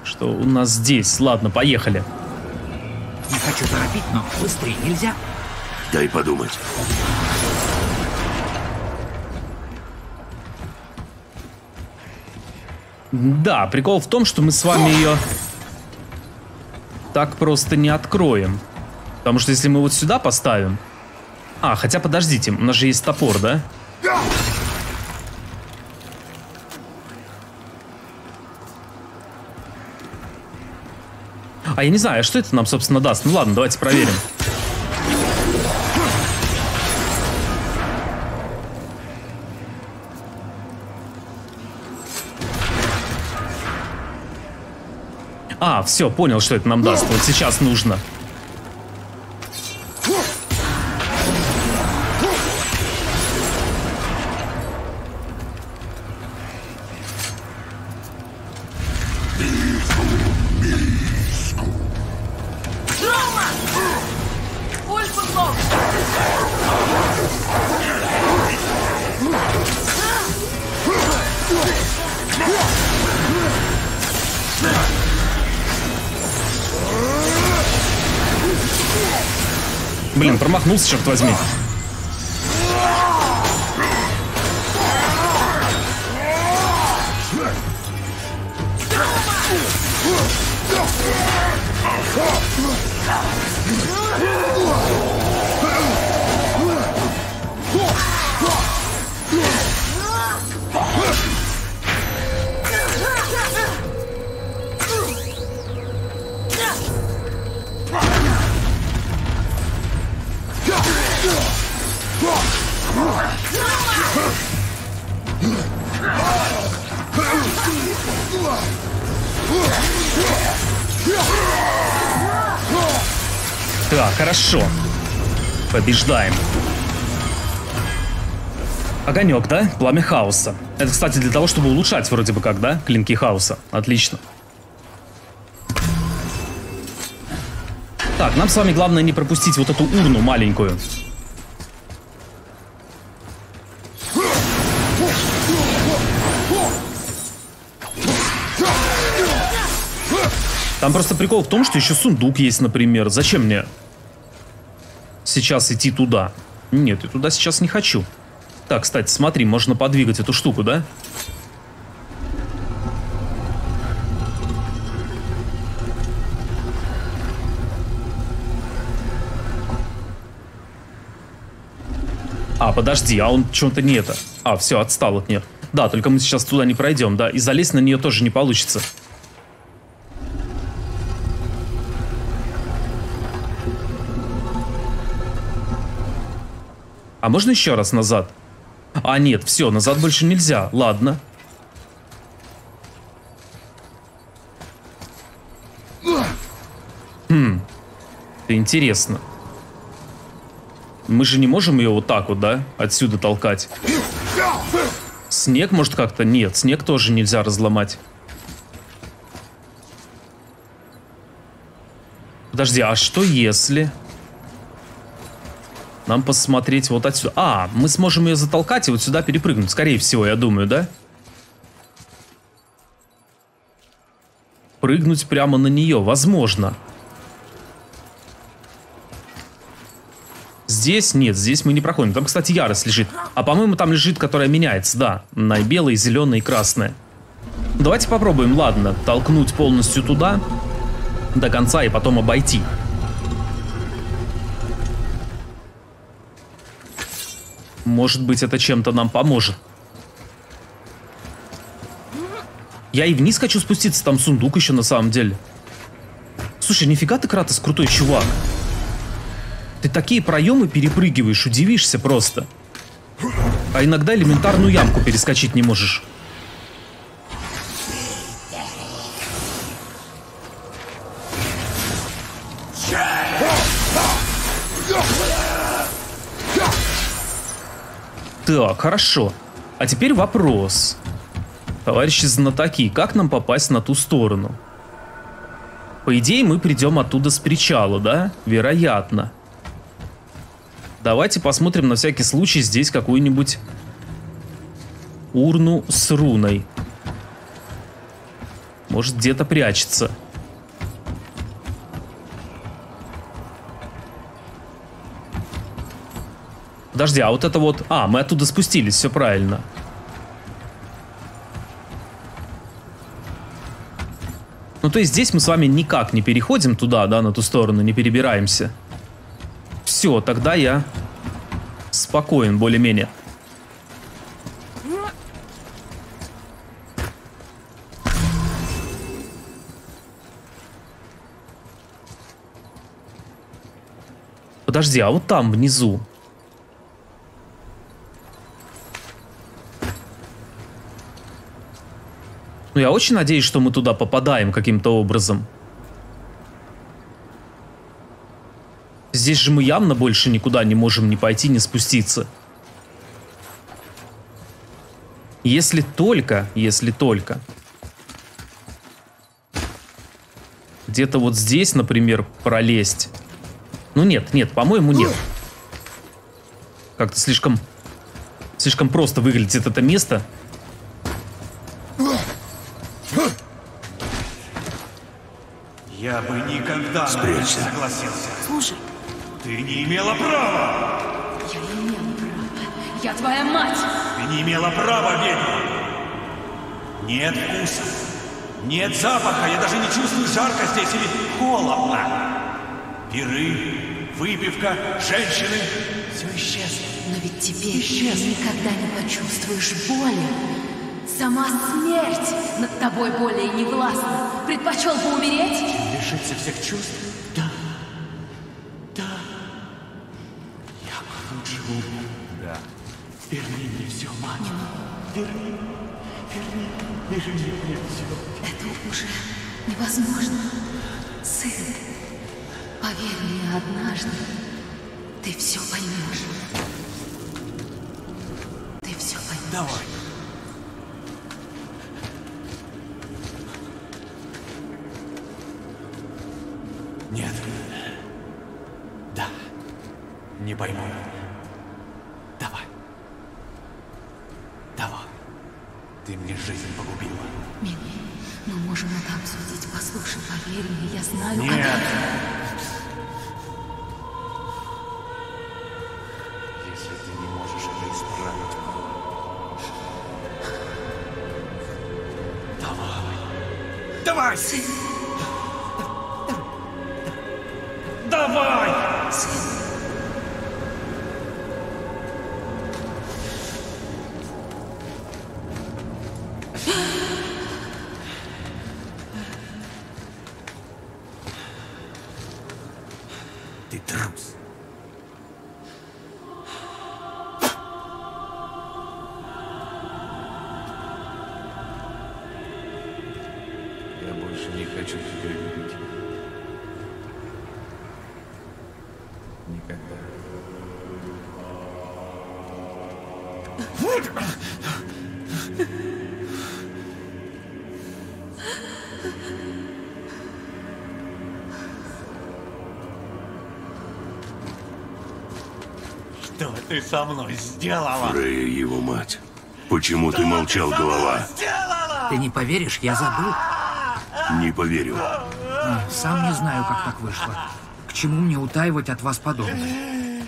Что у нас здесь? Ладно, поехали. Не хочу торопить, но быстрее нельзя. Дай подумать. Да, прикол в том, что мы с вами ее так просто не откроем. Потому что если мы вот сюда поставим... А, хотя подождите, у нас же есть топор, да? А я не знаю, что это нам, собственно, даст? Ну ладно, давайте проверим. А, все, понял, что это нам даст. Вот сейчас нужно. Промахнулся, черт возьми. Огонек, да? Пламя хаоса. Это, кстати, для того, чтобы улучшать вроде бы как, да? Клинки хаоса. Отлично. Так, нам с вами главное не пропустить вот эту урну маленькую. Там просто прикол в том, что еще сундук есть, например. Зачем мне сейчас идти туда? Нет, я туда сейчас не хочу. Так, кстати, смотри, можно подвигать эту штуку, да? А, подожди, а он что-то не это. А, все, отстал от нее. Да, только мы сейчас туда не пройдем, да, и залезть на нее тоже не получится. А можно еще раз назад? А, нет, все, назад больше нельзя. Ладно. Хм. Это интересно. Мы же не можем ее вот так вот, да? Отсюда толкать. Снег, может, как-то? Нет, снег тоже нельзя разломать. Подожди, а что если... Нам посмотреть вот отсюда. А, мы сможем ее затолкать и вот сюда перепрыгнуть. Скорее всего, я думаю, да? Прыгнуть прямо на нее. Возможно. Здесь нет, здесь мы не проходим. Там, кстати, ярость лежит. А по-моему, там лежит, которая меняется, да. На белое, зеленое и красное. Давайте попробуем, ладно, толкнуть полностью туда до конца и потом обойти. Может быть, это чем-то нам поможет. Я и вниз хочу спуститься, там сундук еще на самом деле. Слушай, нифига ты, Кратос, крутой чувак. Ты такие проемы перепрыгиваешь, удивишься просто. А иногда элементарную ямку перескочить не можешь. Так, хорошо. А теперь вопрос. Товарищи знатоки, как нам попасть на ту сторону? По идее, мы придем оттуда с причала, да? Вероятно. Давайте посмотрим на всякий случай здесь какую-нибудь урну с руной. Может, где-то прячется. Подожди, а вот это вот... А, мы оттуда спустились, все правильно. Ну, то есть здесь мы с вами никак не переходим туда, да, на ту сторону, не перебираемся. Все, тогда я спокоен более-менее. Подожди, а вот там внизу я очень надеюсь, что мы туда попадаем каким-то образом. Здесь же мы явно больше никуда не можем ни пойти, ни спуститься. Если только, если только. Где-то вот здесь, например, пролезть. Ну нет, нет, по-моему, нет. Как-то слишком... Слишком просто выглядит это место. Я бы никогда Спрячься. не согласился. Слушай, Ты не имела права! Я имела право. Я твоя мать! Ты не имела права, ведьма! Нет вкуса, нет запаха, я даже не чувствую жарко здесь или холодно. Пиры, выпивка, женщины — все исчезло. Но ведь теперь ты никогда не почувствуешь боли. Сама смерть над тобой более не властна. Предпочел бы умереть? Лишиться всех чувств? Да. Да. Я бы лучше умер. Да. Верни мне все, мать. Верни. Верни. Верни мне все. Это уже невозможно. Сын, поверь мне однажды, ты все поймешь. Ты все поймешь. Давай. Что ты со мной сделала? Фрея его мать. Почему ты молчал, голова? Ты не поверишь, я забыл. Не поверю. А, Сам не знаю, как так вышло. К чему мне утаивать от вас подобное?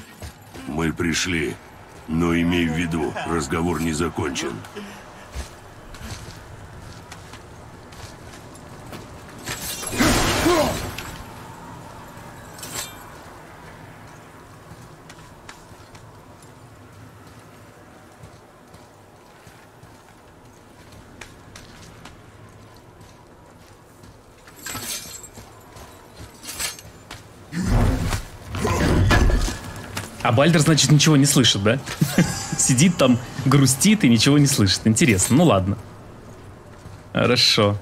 Мы пришли. Но имей в виду, разговор не закончен. А Бальдер, значит, ничего не слышит, да? Сидит там, грустит и ничего не слышит. Интересно, ну ладно. Хорошо.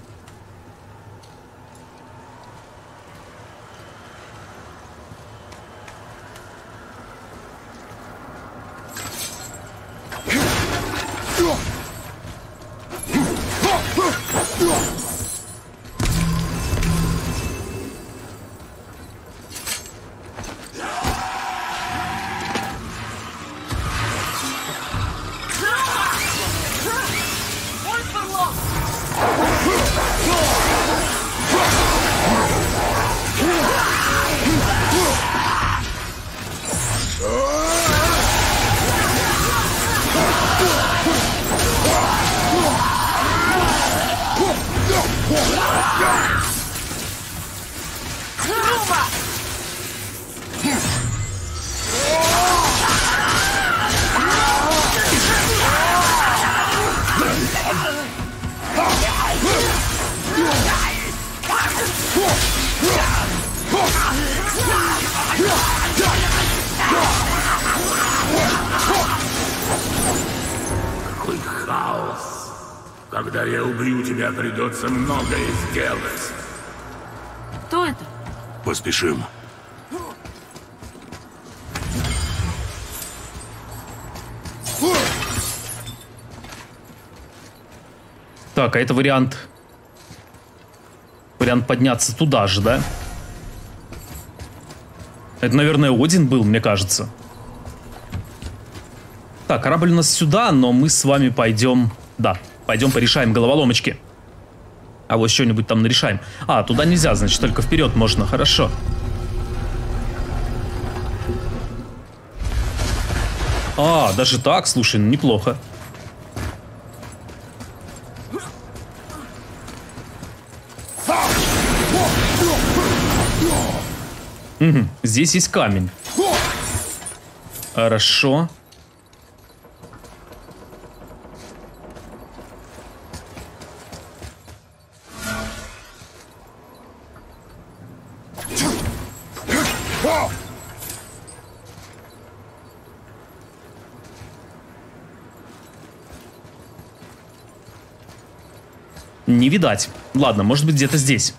Поспешим. Так, а это вариант... Вариант подняться туда же, да? Это, наверное, Один был, мне кажется. Так, корабль у нас сюда, но мы с вами пойдем... Да, пойдем порешаем головоломочки. А вот что-нибудь там нарешаем. А, туда нельзя, значит, только вперед можно. Хорошо. А, даже так, слушай, ну неплохо. Мгм, здесь есть камень. Хорошо. Не видать. Ладно, может быть где-то здесь.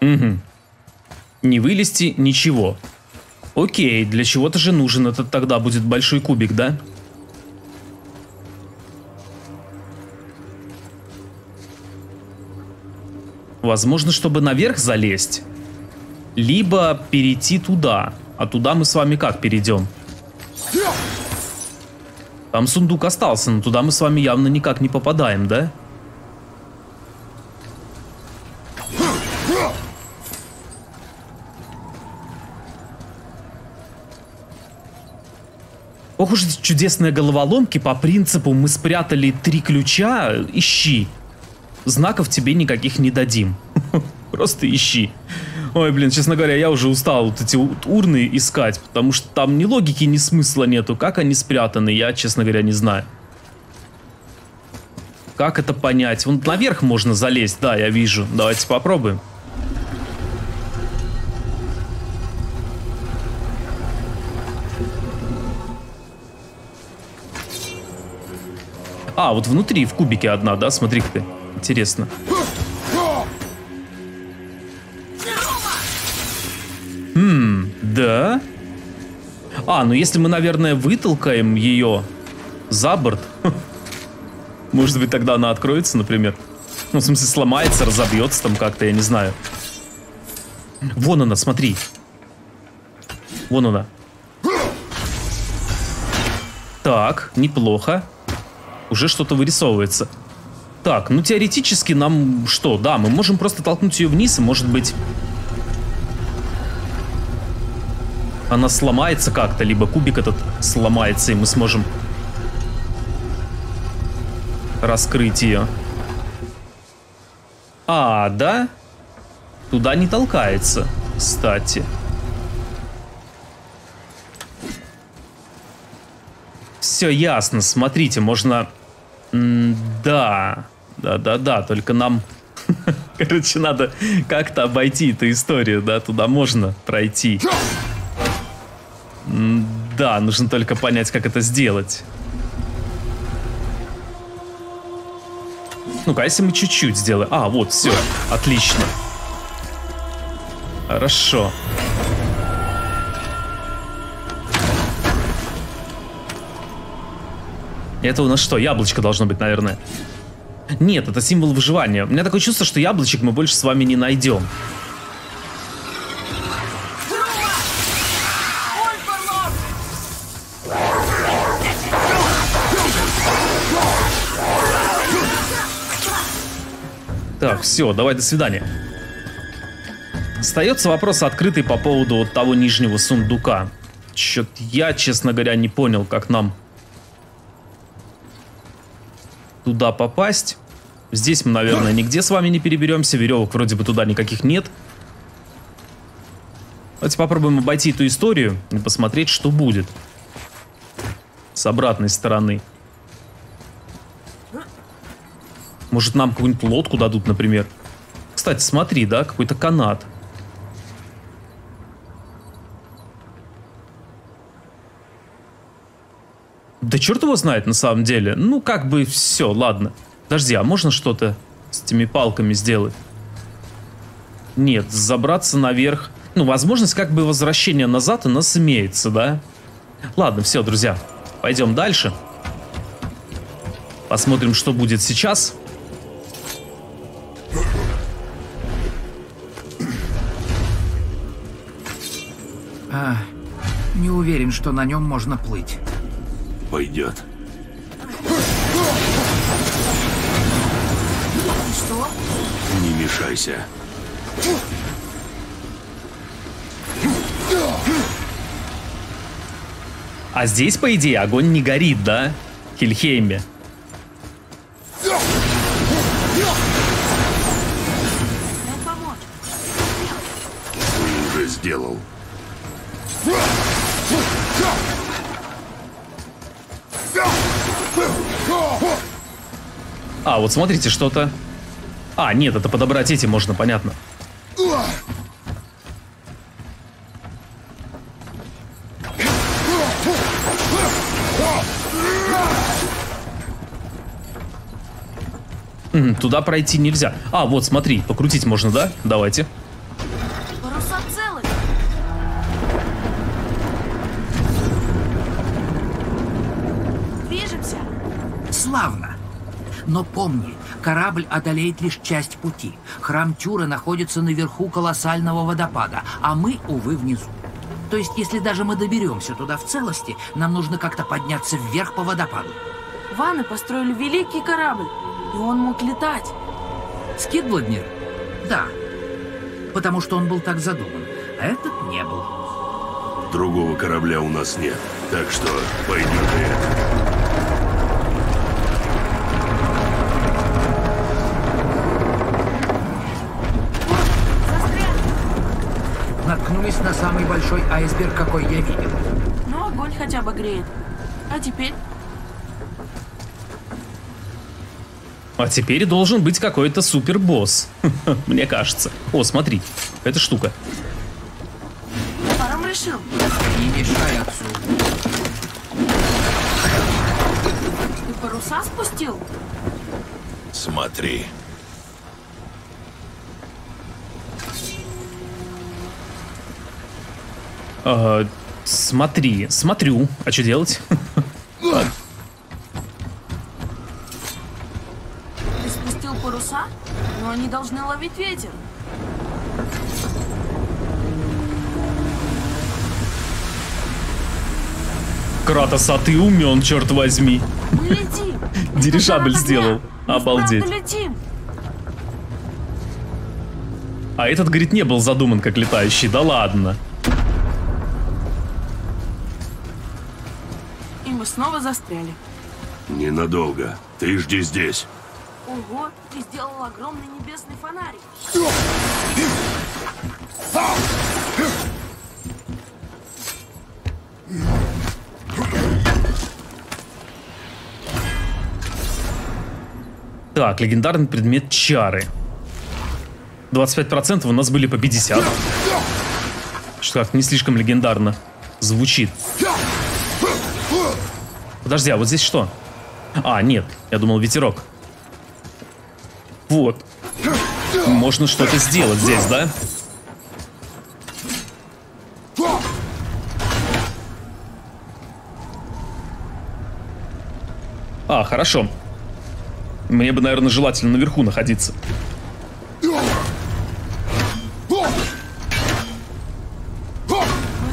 Угу. Не вылезти, ничего. Окей, для чего-то же нужен этот тогда будет большой кубик, да? Возможно, чтобы наверх залезть. Либо перейти туда. А туда мы с вами как перейдем? Там сундук остался, но туда мы с вами явно никак не попадаем, да? Ох уж эти чудесные головоломки по принципу мы спрятали три ключа, ищи. Знаков тебе никаких не дадим. Просто ищи. Ой, блин, честно говоря, я уже устал вот эти урны искать, потому что там ни логики, ни смысла нету. Как они спрятаны, я, честно говоря, не знаю. Как это понять? Вон наверх можно залезть, да, я вижу. Давайте попробуем. А, вот внутри, в кубике одна, да? Смотри-ка ты. Интересно. Хм, да? А, ну если мы, наверное, вытолкаем ее за борт, может быть, тогда она откроется, например. Ну, в смысле, сломается, разобьется там как-то, я не знаю. Вон она, смотри. Вон она. Так, неплохо. Уже что-то вырисовывается. Так, ну теоретически нам что? Да, мы можем просто толкнуть ее вниз, и может быть... Она сломается как-то, либо кубик этот сломается, и мы сможем раскрыть ее. А, да? Туда не толкается, кстати. Все ясно, смотрите, можно... М да, да-да-да, только нам... Короче, надо как-то обойти эту историю, да, туда можно пройти. Да, нужно только понять, как это сделать. Ну-ка, а если мы чуть-чуть сделаем... А, вот, все, отлично. Хорошо. Это у нас что, яблочко должно быть, наверное? Нет, это символ выживания. У меня такое чувство, что яблочек мы больше с вами не найдем. Так, все, давай до свидания. Остается вопрос открытый по поводу вот того нижнего сундука. Чё-то я, честно говоря, не понял, как нам туда попасть. Здесь мы, наверное, нигде с вами не переберемся. Веревок вроде бы туда никаких нет. Давайте попробуем обойти эту историю и посмотреть, что будет. С обратной стороны. Может, нам какую-нибудь лодку дадут, например. Кстати, смотри, да, какой-то канат. Да черт его знает на самом деле. Ну, как бы все, ладно. Подожди, а можно что-то с этими палками сделать? Нет, забраться наверх. Ну, возможность как бы возвращения назад у нас имеется, да? Ладно, все, друзья. Пойдем дальше. Посмотрим, что будет сейчас. А, не уверен, что на нем можно плыть. Пойдет. Не мешайся. А здесь, по идее, огонь не горит, да? Помочь. Уже сделал. А, вот смотрите, что-то... А, нет, это подобрать эти можно, понятно. Туда пройти нельзя. А, вот, смотри, покрутить можно, да? Давайте. Славно. Но помни, корабль одолеет лишь часть пути. Храм Тюра находится наверху колоссального водопада, а мы, увы, внизу. То есть, если даже мы доберемся туда в целости, нам нужно как-то подняться вверх по водопаду. Ваны построили великий корабль, и он мог летать. Скидбладнир? Да. Потому что он был так задуман. А этот не был. Другого корабля у нас нет, так что пойдем это. Наткнулись на самый большой айсберг, какой я видел. Ну, огонь хотя бы греет. А теперь? А теперь должен быть какой-то супербосс. Мне кажется. О, смотри. Эта штука. Паром решил. Не мешай отцу. Ты паруса спустил? Смотри. А, смотри, смотрю. А что делать? Ты спустил паруса? Но они должны ловить ветер. Кратос, а ты умен, черт возьми. Мы летим. Дирижабль сделал. Мы Обалдеть. летим. А этот, говорит, не был задуман как летающий. Да ладно. Снова застряли. Ненадолго. Ты жди здесь. Ого, ты сделал огромный небесный фонарик. Так, легендарный предмет чары. 25% у нас были по 50. Что как не слишком легендарно звучит. Подожди, а вот здесь что? А, нет, я думал ветерок. Вот. Можно что-то сделать здесь, да? А, хорошо. Мне бы, наверное, желательно наверху находиться. Мы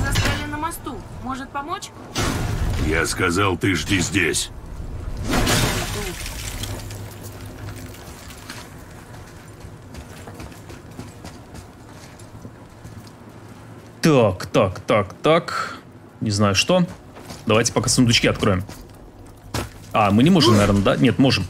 застряли на мосту. Может помочь? Я сказал, ты жди здесь. Так, так, так, так. Не знаю что. Давайте пока сундучки откроем. А, мы не можем, наверное, да? Нет, можем.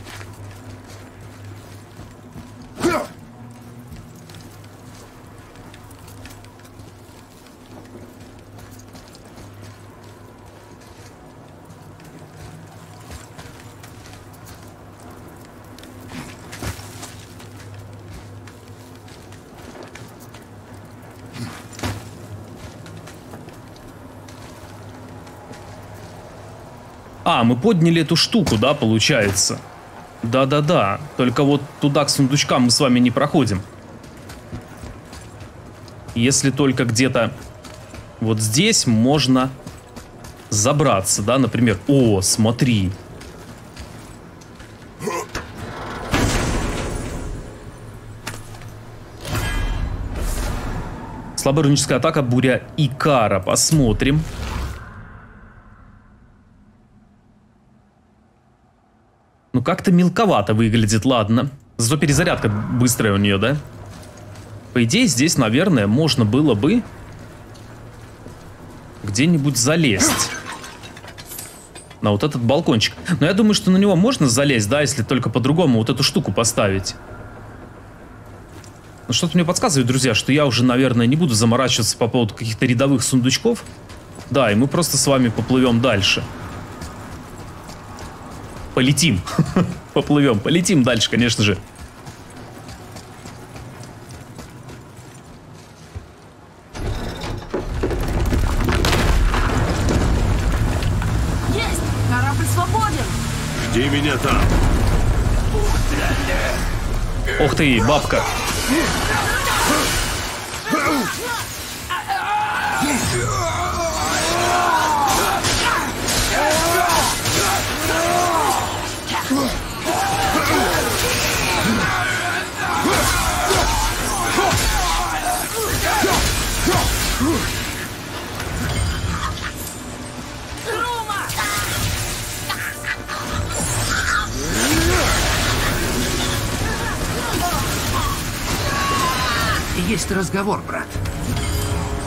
Мы подняли эту штуку, да, получается? Да-да-да. Только вот туда, к сундучкам, мы с вами не проходим. Если только где-то вот здесь можно забраться, да, например. О, смотри. Слабая руническая атака, буря Икара. Посмотрим. Ну как-то мелковато выглядит, ладно. Зато перезарядка быстрая у нее, да? По идее, здесь, наверное, можно было бы где-нибудь залезть. На вот этот балкончик. Но я думаю, что на него можно залезть, да, если только по-другому вот эту штуку поставить. Но что-то мне подсказывает, друзья, что я уже, наверное, не буду заморачиваться по поводу каких-то рядовых сундучков. Да, и мы просто с вами поплывем дальше. Полетим. Поплывем. Полетим дальше, конечно же. Есть! Корабль свободен! Жди меня там. Ух ты, бабка. Есть разговор, брат.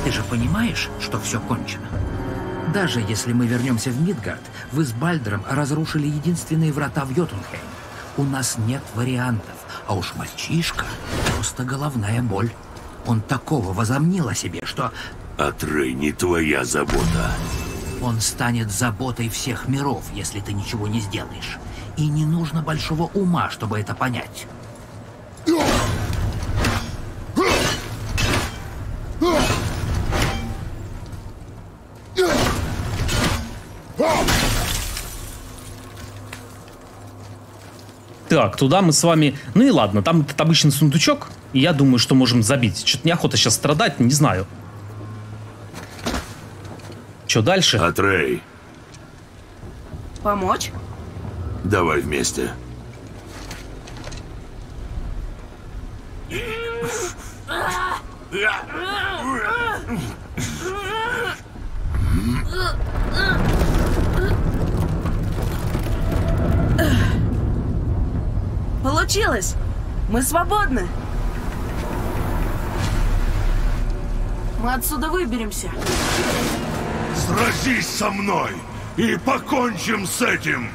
Ты же понимаешь, что все кончено? Даже если мы вернемся в Мидгард, вы с Бальдером разрушили единственные врата в Йотунхейм. У нас нет вариантов, а уж мальчишка просто головная боль. Он такого возомнил о себе, что Атрей, не твоя забота. он станет заботой всех миров, если ты ничего не сделаешь. И не нужно большого ума, чтобы это понять. Так, туда мы с вами... Ну и ладно, там этот обычный сундучок. И я думаю, что можем забить. Что-то неохота сейчас страдать, не знаю. Что дальше? Атрей, Помочь? давай вместе. Получилось! Мы свободны! Мы отсюда выберемся. Сразись со мной и покончим с этим.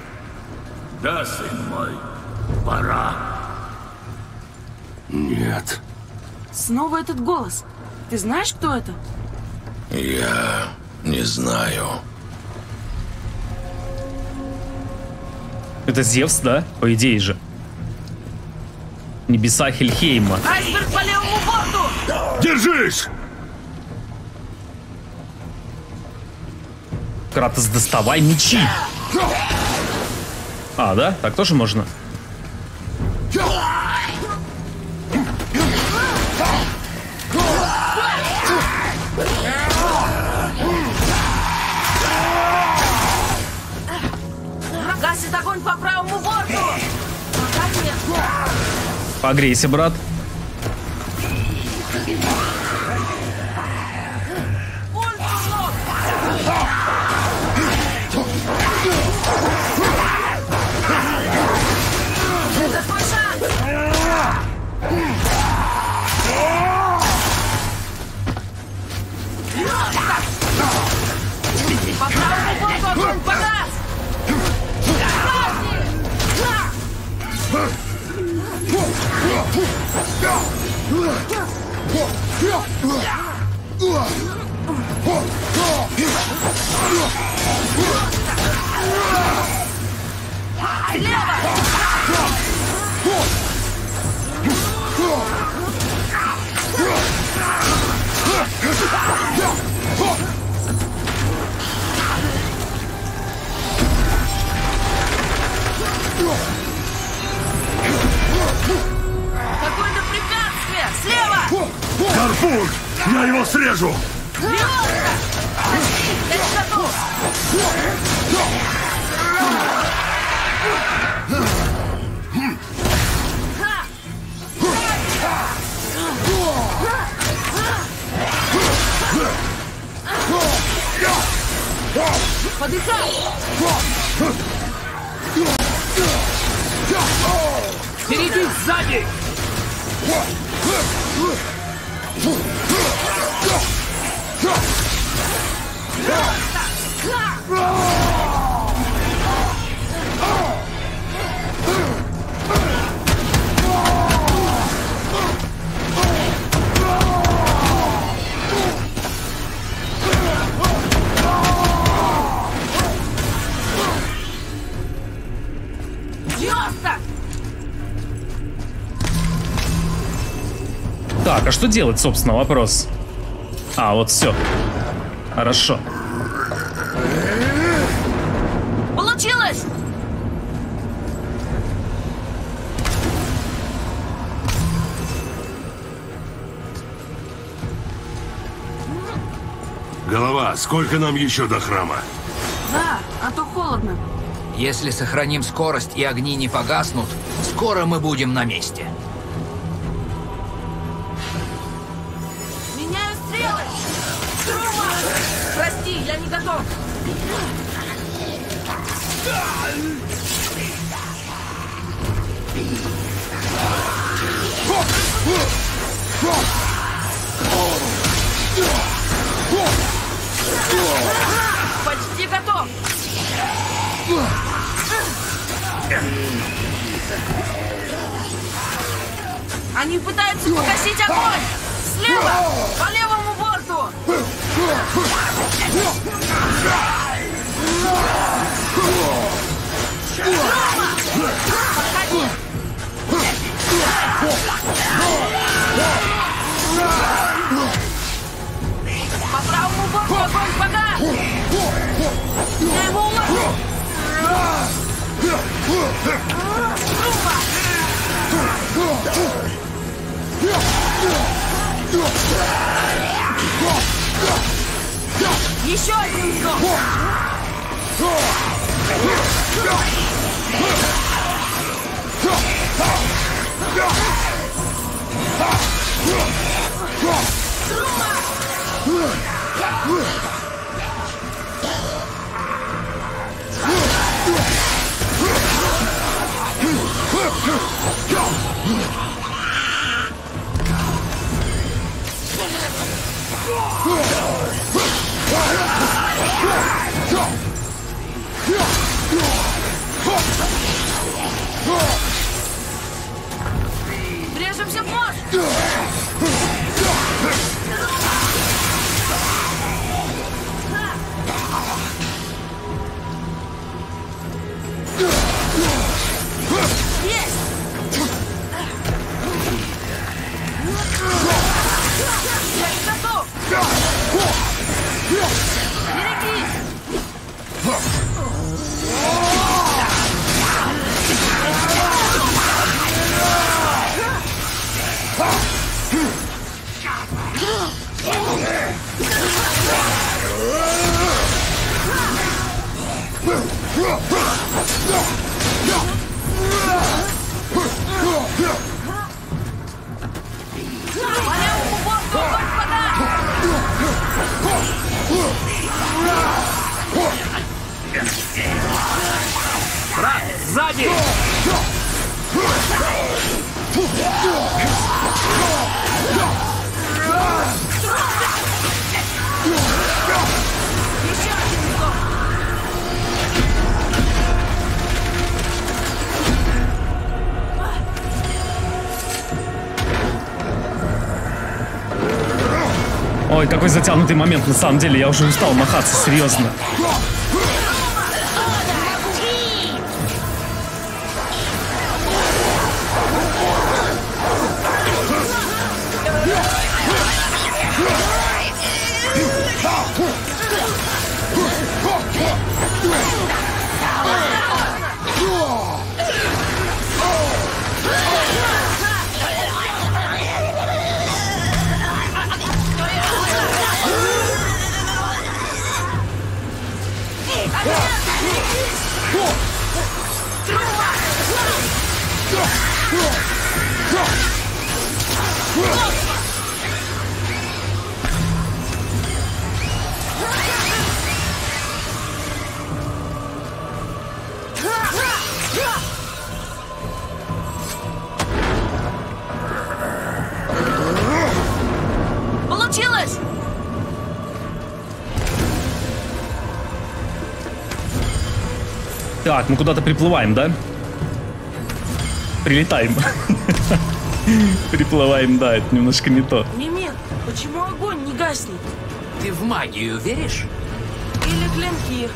Да, сын мой, пора. Нет, Снова этот голос. Ты знаешь, кто это? я не знаю. Это Зевс, да? По идее же. Небеса Хельхейма. Айсберг по левому борту! Держись! Кратос, доставай мечи. А, да? Так тоже можно? Погрейся, брат. Это твой Я его срежу! Подыхай! Впереди, сзади! А что делать, собственно, вопрос? А, вот все. Хорошо. Получилось! Голова, сколько нам еще до храма? Да, а то холодно. Если сохраним скорость и огни не погаснут, скоро мы будем на месте. Почти готов! Они пытаются погасить огонь! Слева! По левому борту! Подходи! По правому борту огонь погас! Я его уложу! Еще один вздох! Uma! В Вздох! Ой, какой затянутый момент, на самом деле, я уже устал махаться, серьезно. Так, мы куда-то приплываем, да? Прилетаем. Приплываем, да, это немножко не то. Мимир, почему огонь не гаснет? Ты в магию веришь? Или клинки?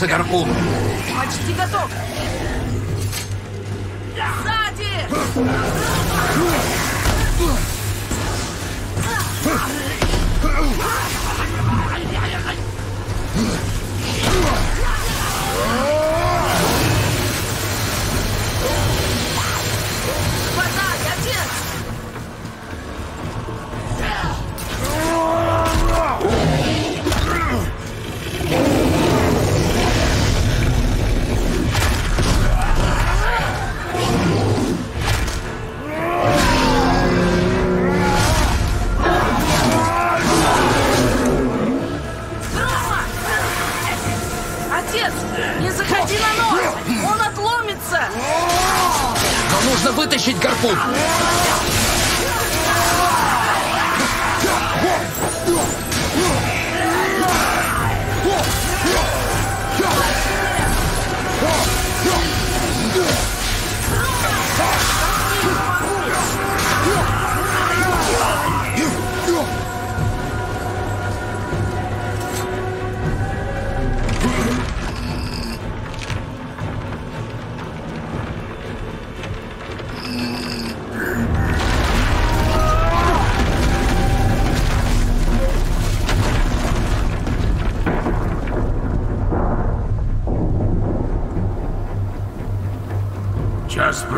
García García 不可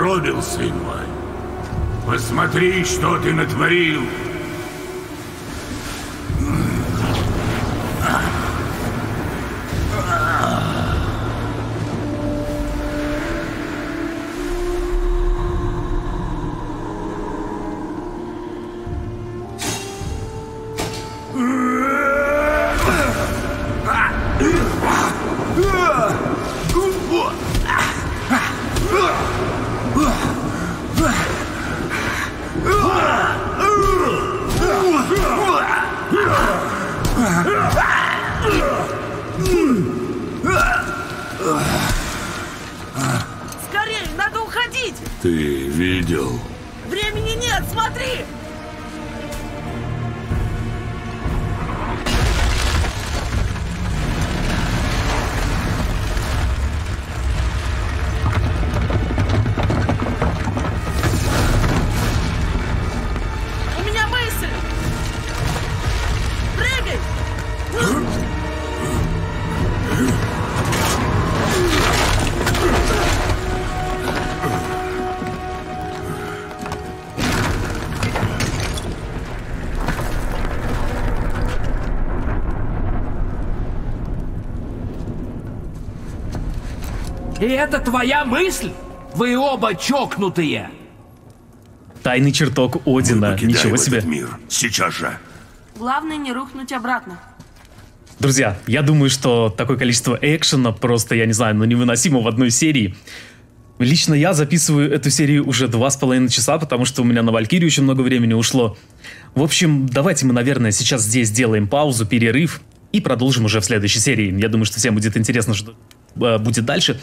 пробил, сын мой. Посмотри, что ты натворил. И это твоя мысль? Вы оба чокнутые. Тайный чертог Одина. Ничего себе. этот мир. Сейчас же. Главное не рухнуть обратно. Друзья, я думаю, что такое количество экшена просто, я не знаю, ну невыносимо в одной серии. Лично я записываю эту серию уже два с половиной часа, потому что у меня на Валькирию очень много времени ушло. В общем, давайте мы, наверное, сейчас здесь сделаем паузу, перерыв и продолжим уже в следующей серии. Я думаю, что всем будет интересно, что э, будет дальше,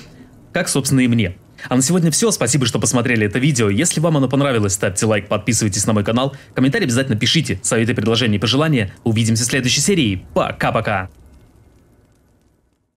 как, собственно, и мне. А на сегодня все. Спасибо, что посмотрели это видео. Если вам оно понравилось, ставьте лайк, подписывайтесь на мой канал. Комментарий обязательно пишите. Советы, предложения и пожелания. Увидимся в следующей серии. Пока-пока.